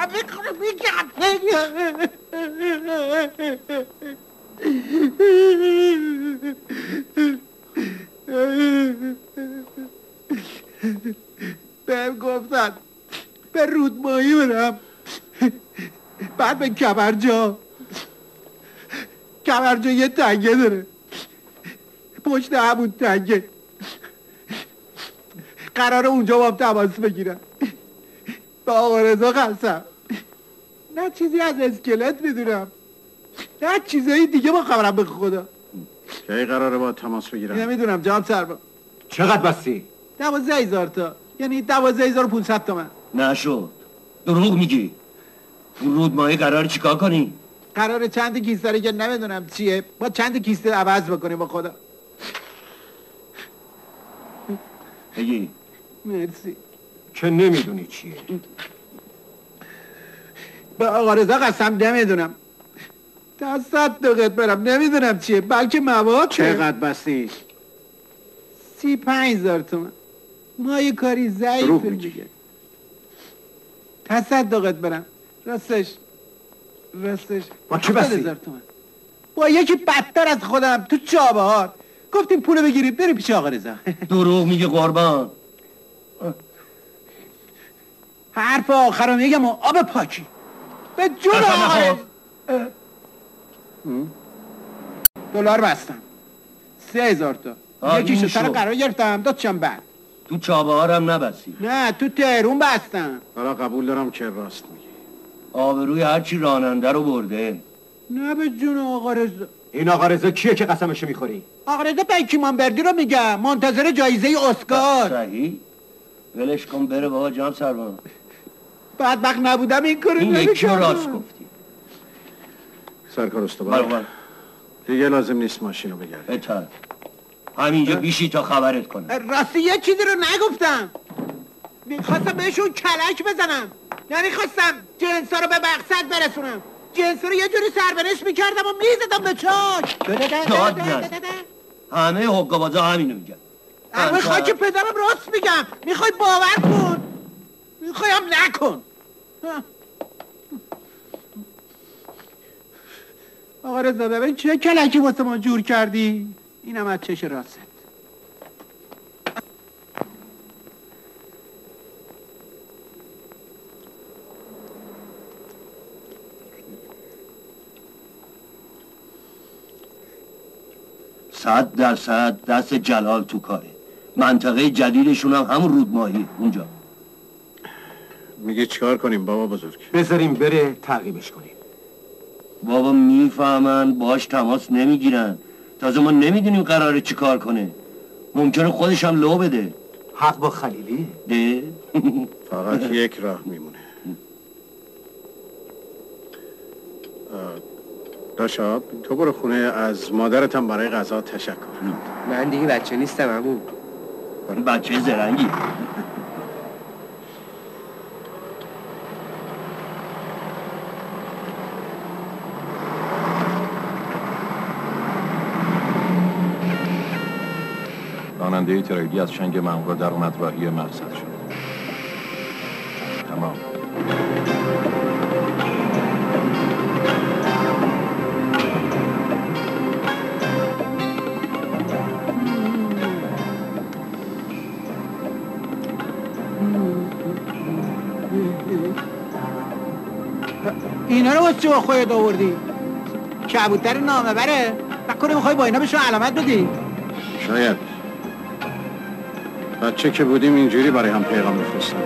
بهم گفتن به رودمایی برم. بعد به کبرجا کبرجا یه تنگه داره. پشت همون تنگه. قرار اونجا با هم تماس بگیرم. به آقا رضا قسم. نه چیزی از اسکلت می‌دونم. نه چیزایی دیگه با خبرم به خدا. کی قراره با تماس بگیرم؟ نمی‌دونم جواب سرما چقدر بستی؟ دوازده هزار تا. یعنی دوازده هزار و پونصد تومن. نشد دروغ میگی. اون رودماهی قرار چیکار کنی؟ قرار چند کیسه رو که نمی‌دونم چیه با چند کیسه عوض بکنیم با خدا. بگی. مرسی. که نمی‌دونی چیه. به آقا رضا قسم نمی‌دونم. صد دقیقت برم. نمی‌دونم چیه. بلکه مواد چقدر بستی سی پنج هزار تومن. ما یه کاری ضعیف. دیگه. تصدقت برم. راستش. راستش. با کی هفتاد بستی؟ با یکی بدتر از خودم. تو چابهار. گفتیم پولو بگیریم. بریم پیش آقا رضا. دروغ میگی قربان. حرف آخرم میگم و آب پاکی. به جون آقا. دلار بستم. سه هزار تا یکیشو سر. قرار گرفتم دادشم بعد. تو چابه هم نبستی نه تو تهرون بستم. حالا قبول دارم که راست میگی. آبروی هرچی راننده رو برده. نه به جون آقا رضا. این آقا رضا کیه که قسمشو می‌خوری؟ آقا رضا بکیمان بردی رو میگم. منتظر جایزه اسکار. صحیح. ولش کن بره بابا جام سروان بدبخت نبودم این کارو این یکی. راست گفتی. سرکار استوار. بله دیگه لازم نیست ماشین رو بگرد. بهتر همینجا بیشی تا خبرت کنه راستی یه چیزی رو نگفتم. می‌خواستم بهشون کلک بزنم. نمی‌خواستم جنسا رو به مقصد برسونم. جنسا رو یه جوری سربرش می‌کردم و می‌زدم به نزن همه حقابازا همینو میگن. اما خاک پدرم راست میگم. می‌خوای باور کن. می‌خوایم نکن. آقا رضا ببین چه کلکی واسه ما جور کردی؟ اینم از چش راست. صد درصد دست جلال تو کاره. منطقه جدیدشون هم همون رودماهی اونجا. میگه چیکار کنیم بابا بزرگ؟ بذاریم بره تعقیبش کنیم. بابا می‌فهمن باش تماس نمی‌گیرن. تازه ما نمی‌دونیم قراره چی کار کنه. ممکنه خودش هم لو بده. حق با خلیلی؟ ده. فقط یک راه میمونه. داشاب تو برو خونه از مادرتم برای غذا تشکر. من دیگه بچه نیستم امو بچه زرنگی. راننده تریلی از شنگ ممغا در اومد راهی مقصد شد. تمام. اینا رو واسه با خودت آوردی؟ کبوتر نامه بره نکنه می‌خوای با اینا بهشون علامت بدی. شاید. بچه که بودیم اینجوری برای هم پیغام میفرستم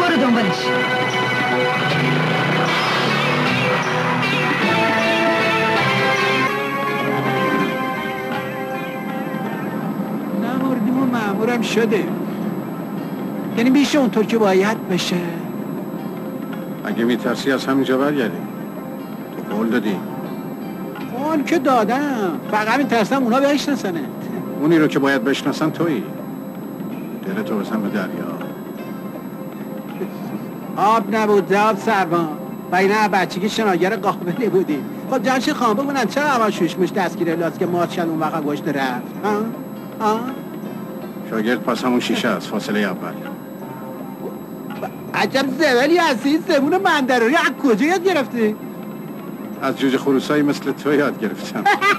برو دنبالش. نمردیم و مأمورم شده یعنی بیشه اونطور که باید بشه. اگه میترسی از همینجا برگردی. تو قول دادی. قول که دادم. فقط میترسم اونا بشناسنه. اونی رو که باید بشناسن تویی. دل تو بزن به دریا. آب نبود آب سربان. و اینا بچگی شناگر قابلی بودیم. خب جانشی خان بمونن چرا اول شوشمش دستگیر لاس که مات شد اون وقت گشت رفت؟ ها؟ ها؟ شاگرد پس همون شیشه از فاصله اول. عجب زبلی هستی این زبون مندراری از کجا یاد گرفتی؟ از جوجه خروسایی مثل تو یاد گرفتم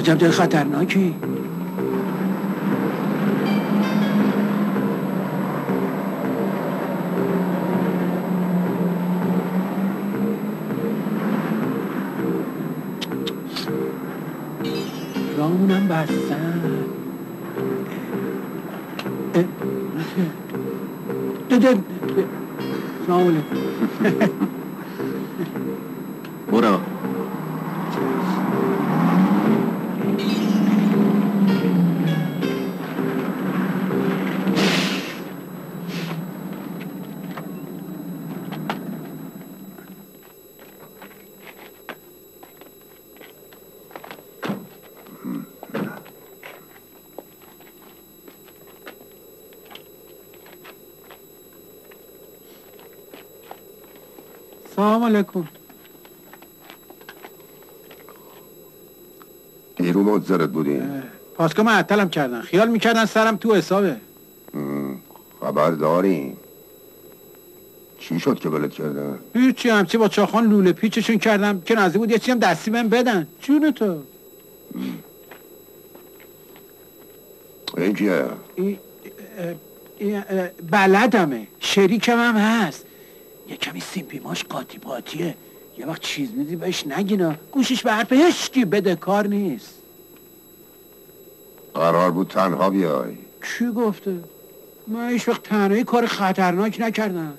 عجب دل خطرناکی. رامونم بستن. ده ده رامونه علیکم. دیرو منتظرت بودیم پاسکا معطلم کردن. خیال می‌کردن سرم تو حسابه. خبر داریم چی شد که بلد کردن؟ هیچی همچی با چاخان لوله پیچشون کردم که نزدیک بود یه چی هم دستی بهم بدن. جون تو. این کیه؟ این، اه، بلدمه. شریکم هم هست. یه کمی سیمپیماش قاطی پاتیه. یه وقت چیز میدی بهش نگینا گوشش به حرف هشکی بده کار نیست. قرار بود تنها بیای. کی گفته؟ من هیچ وقت تنهایی کار خطرناک نکردم.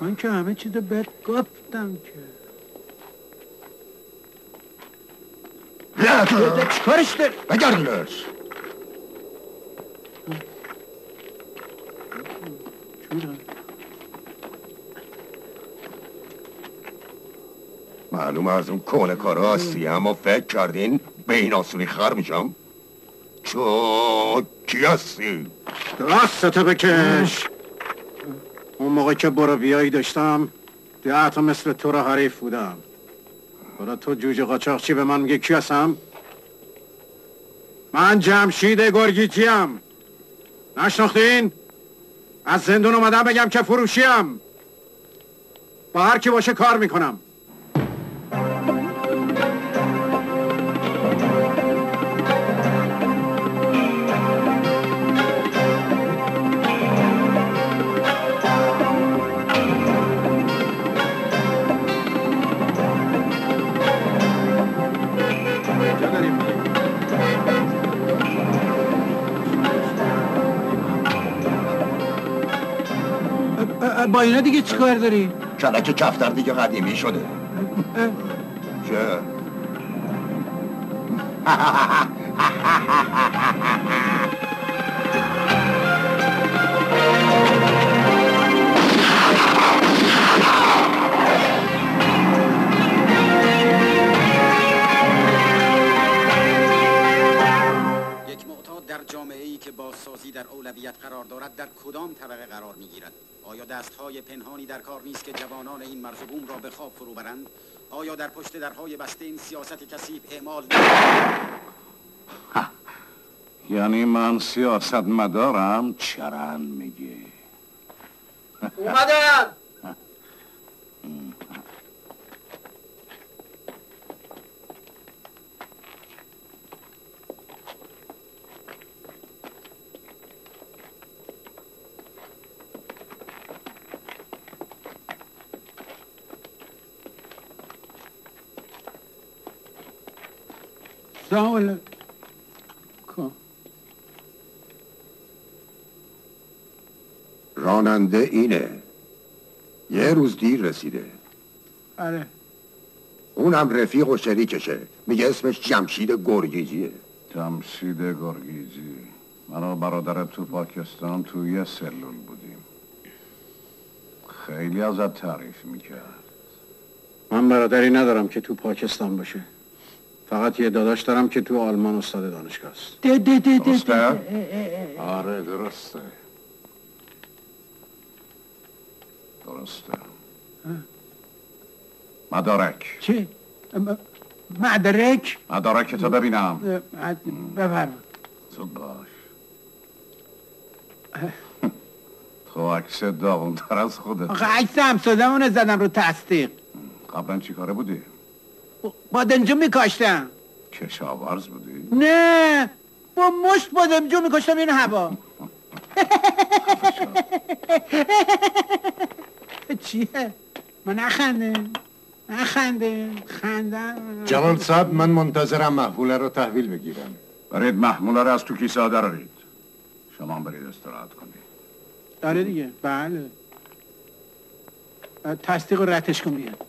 من که همه چیز رو بهت گفتم که. چیکارش داری؟ بگردونش معلوم از اون کونه کار هستی اما فکر کردین به این آسونی خر میشم چو کی هستی دستتو بکش اون موقع که برو بیایی داشتم ده تا مثل تو را حریف بودم حالا تو جوجه قاچاقچی به من میگه کی هستم من جمشید گرگیجیم نشناختین از زندون اومدم بگم که فروشیم. با هر کی باشه کار می‌کنم. با اینا دیگه چیکار داری؟ کلک کفتر دیگه قدیمی شده. چه؟ یک معتاد در جامعه ای که بازسازی در اولویت قرار دارد در کدام طبقه قرار می گیرد آیا دستهای پنهانی در کار نیست که جوانان این مرز بوم را به خواب فرو برند؟ آیا در پشت درهای بسته این سیاست کثیف اعمال یعنی من سیاست مدارم چرن میگه اومدم سلام علیکم راننده اینه. یه روز دیر رسیده. آره. اونم رفیق و شریکشه. میگه اسمش جمشید گرگیجیه. جمشید گرگیجی. من و برادرت تو پاکستان تو یه سلول بودیم. خیلی ازت تعریف می‌کرد. من برادری ندارم که تو پاکستان باشه. فقط یه داداش دارم که تو آلمان استاد دانشگاه است. ده ده ده ده. آره درسته. درسته. مدارک. چی؟ م- مدرک؟ مدارک تو ببینم. اه، بفرما. زود باش. تو عکس داغونتر از خودت. آخه عکس همسادمونه زدم رو تصدیق. قبلا چی کاره بودی؟ بادمجون میکاشتم کشاورز بودی؟ نه با مشت بادمجون میکاشتم این هوا چیه؟ من نخنده نخنده خندم جلال صاحب من منتظرم محموله رو تحویل بگیرم برید محموله رو از تو کیسه درارید شما برید استراحت کنید آره دیگه بله تصدیق و رتش کن بیاد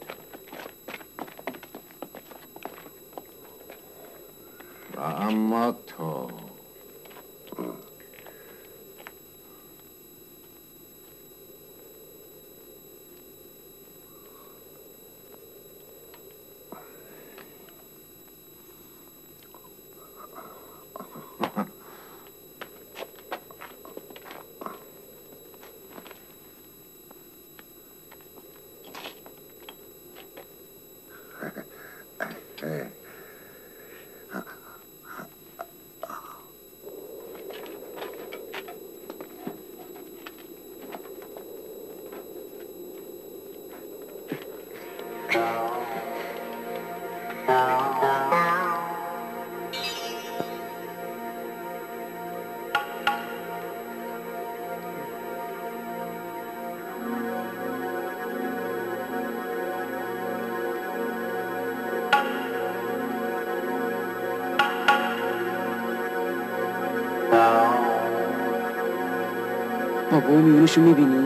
و اما تو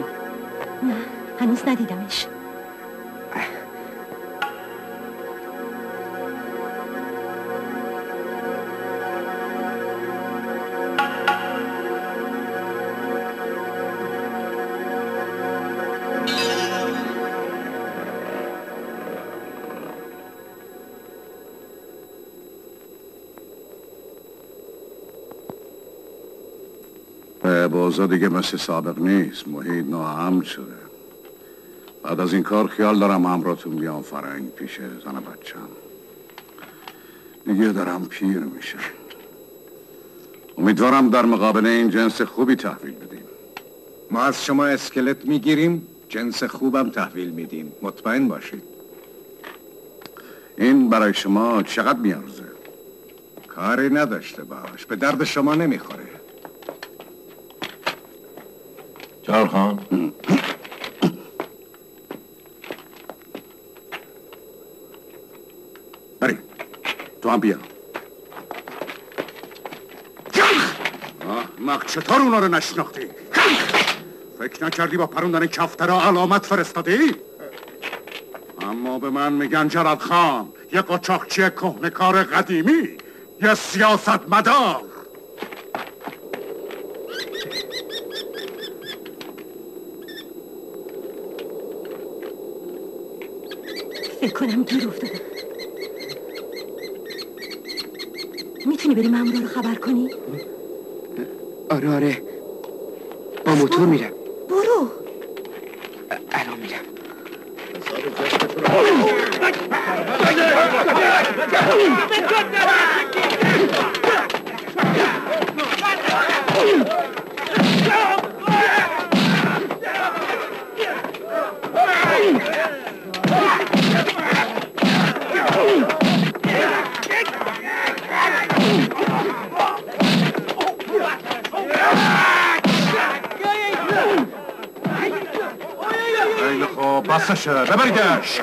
بازا دیگه مثل سابق نیست. محیط ناهم شده. بعد از این کار خیال دارم همراهتون بیام فرنگ پیش زن بچم. دیگه دارم پیر میشه امیدوارم در مقابل این جنس خوبی تحویل بدیم. ما از شما اسکلت می‌گیریم جنس خوبم تحویل میدیم. مطمئن باشید. این برای شما چقدر میارزه؟ کاری نداشته باش. به درد شما نمی‌خوره. جلال خان بریم تو هم بیا احمق چطور اونا رو نشناختی؟ فکر نکردی با پروندن کفترا علامت فرستادی؟ اما به من میگن جلال خان یه قاچاقچی کهنکار قدیمی یه سیاست مدار فکر کنم گیر افتادم می‌تونی بری مامورا رو خبر کنی؟ آره آره. با موتور میرم. برو. الان میرم. بسشه ببریدش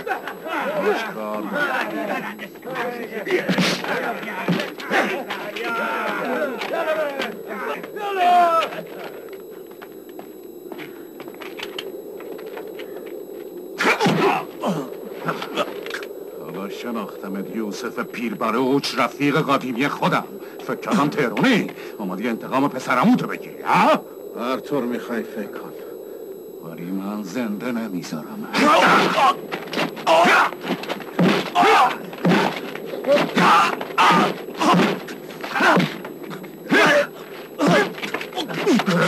حالا شناختم یوسف پیربروچ رفیق قدیمی خودم. فکر کردم تهرونی اومدی انتقام پسرموتو بگیری ها؟ هر طور می‌خوای فکر من زنده نمی‌ذارم.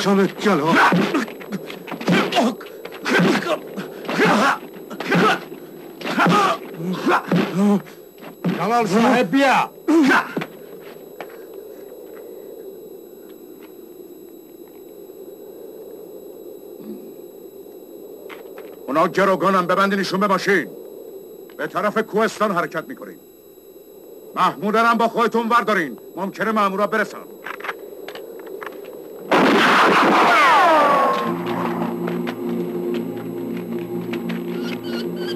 جانت جلال حالا گروگانم ببندینشون بباشین به طرف کوهستان حرکت می‌کنین محمودرم با خودتون وردارین ممکنه مامورا برسن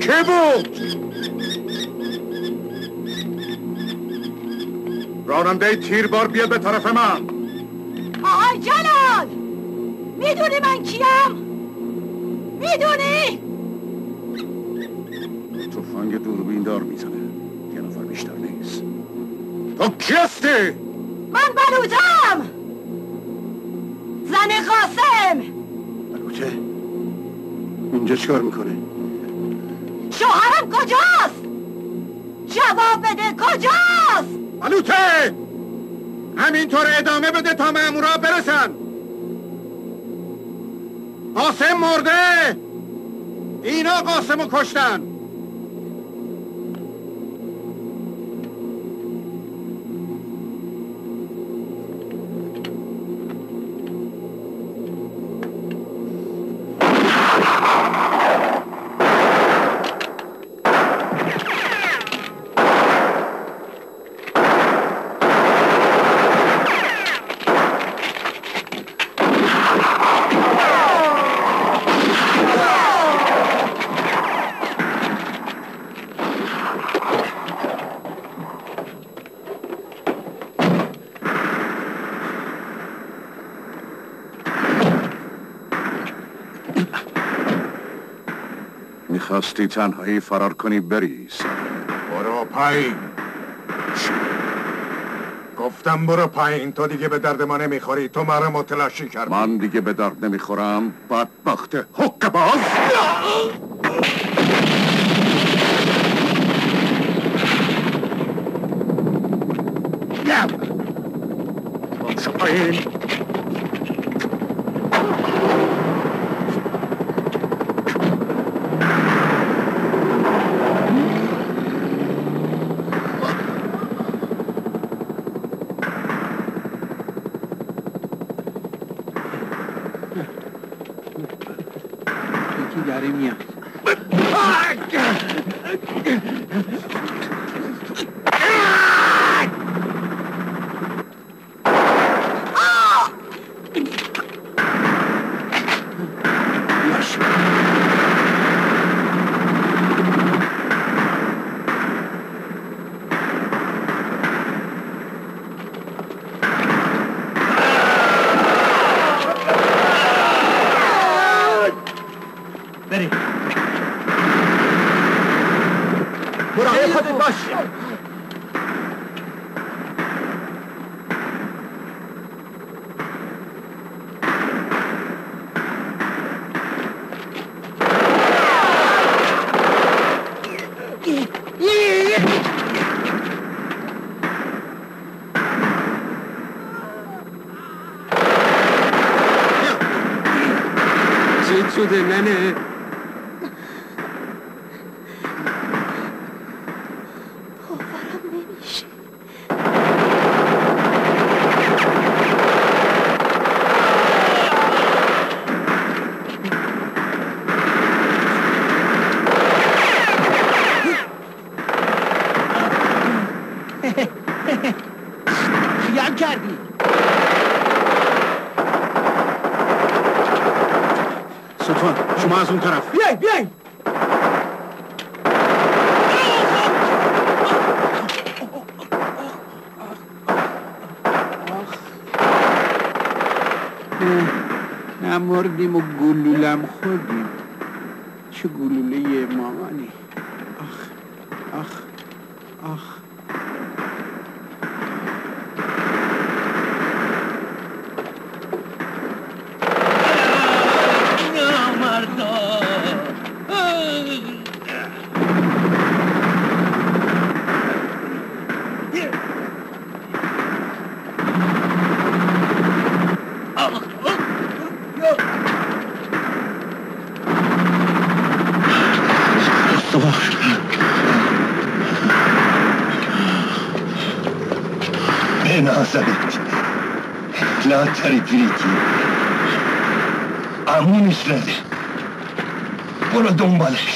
کی بود؟ راننده تیربار بیا به طرف من آقای جلال می‌دونی من کیم؟ می‌دونی؟ دوربین دار می‌زنه. یه نفر بیشتر نیست. تو کی هستی؟ من بلوتم زن قاسم! بلوته اینجا چیکار می‌کنه شوهرم کجاست؟ جواب بده کجاست؟ بلوته همینطور ادامه بده تا مامورا برسن. قاسم مرده! اینا قاسمو کشتن. می‌خواستی تنهایی فرار کنی بری برو پایین. گفتم برو پایین تو دیگه به درد ما نمی‌خوری. تو مرا متلاشی کردی. من دیگه به درد نمی‌خورم. بدبخت حق باز. پایین. could نده برو دنبالش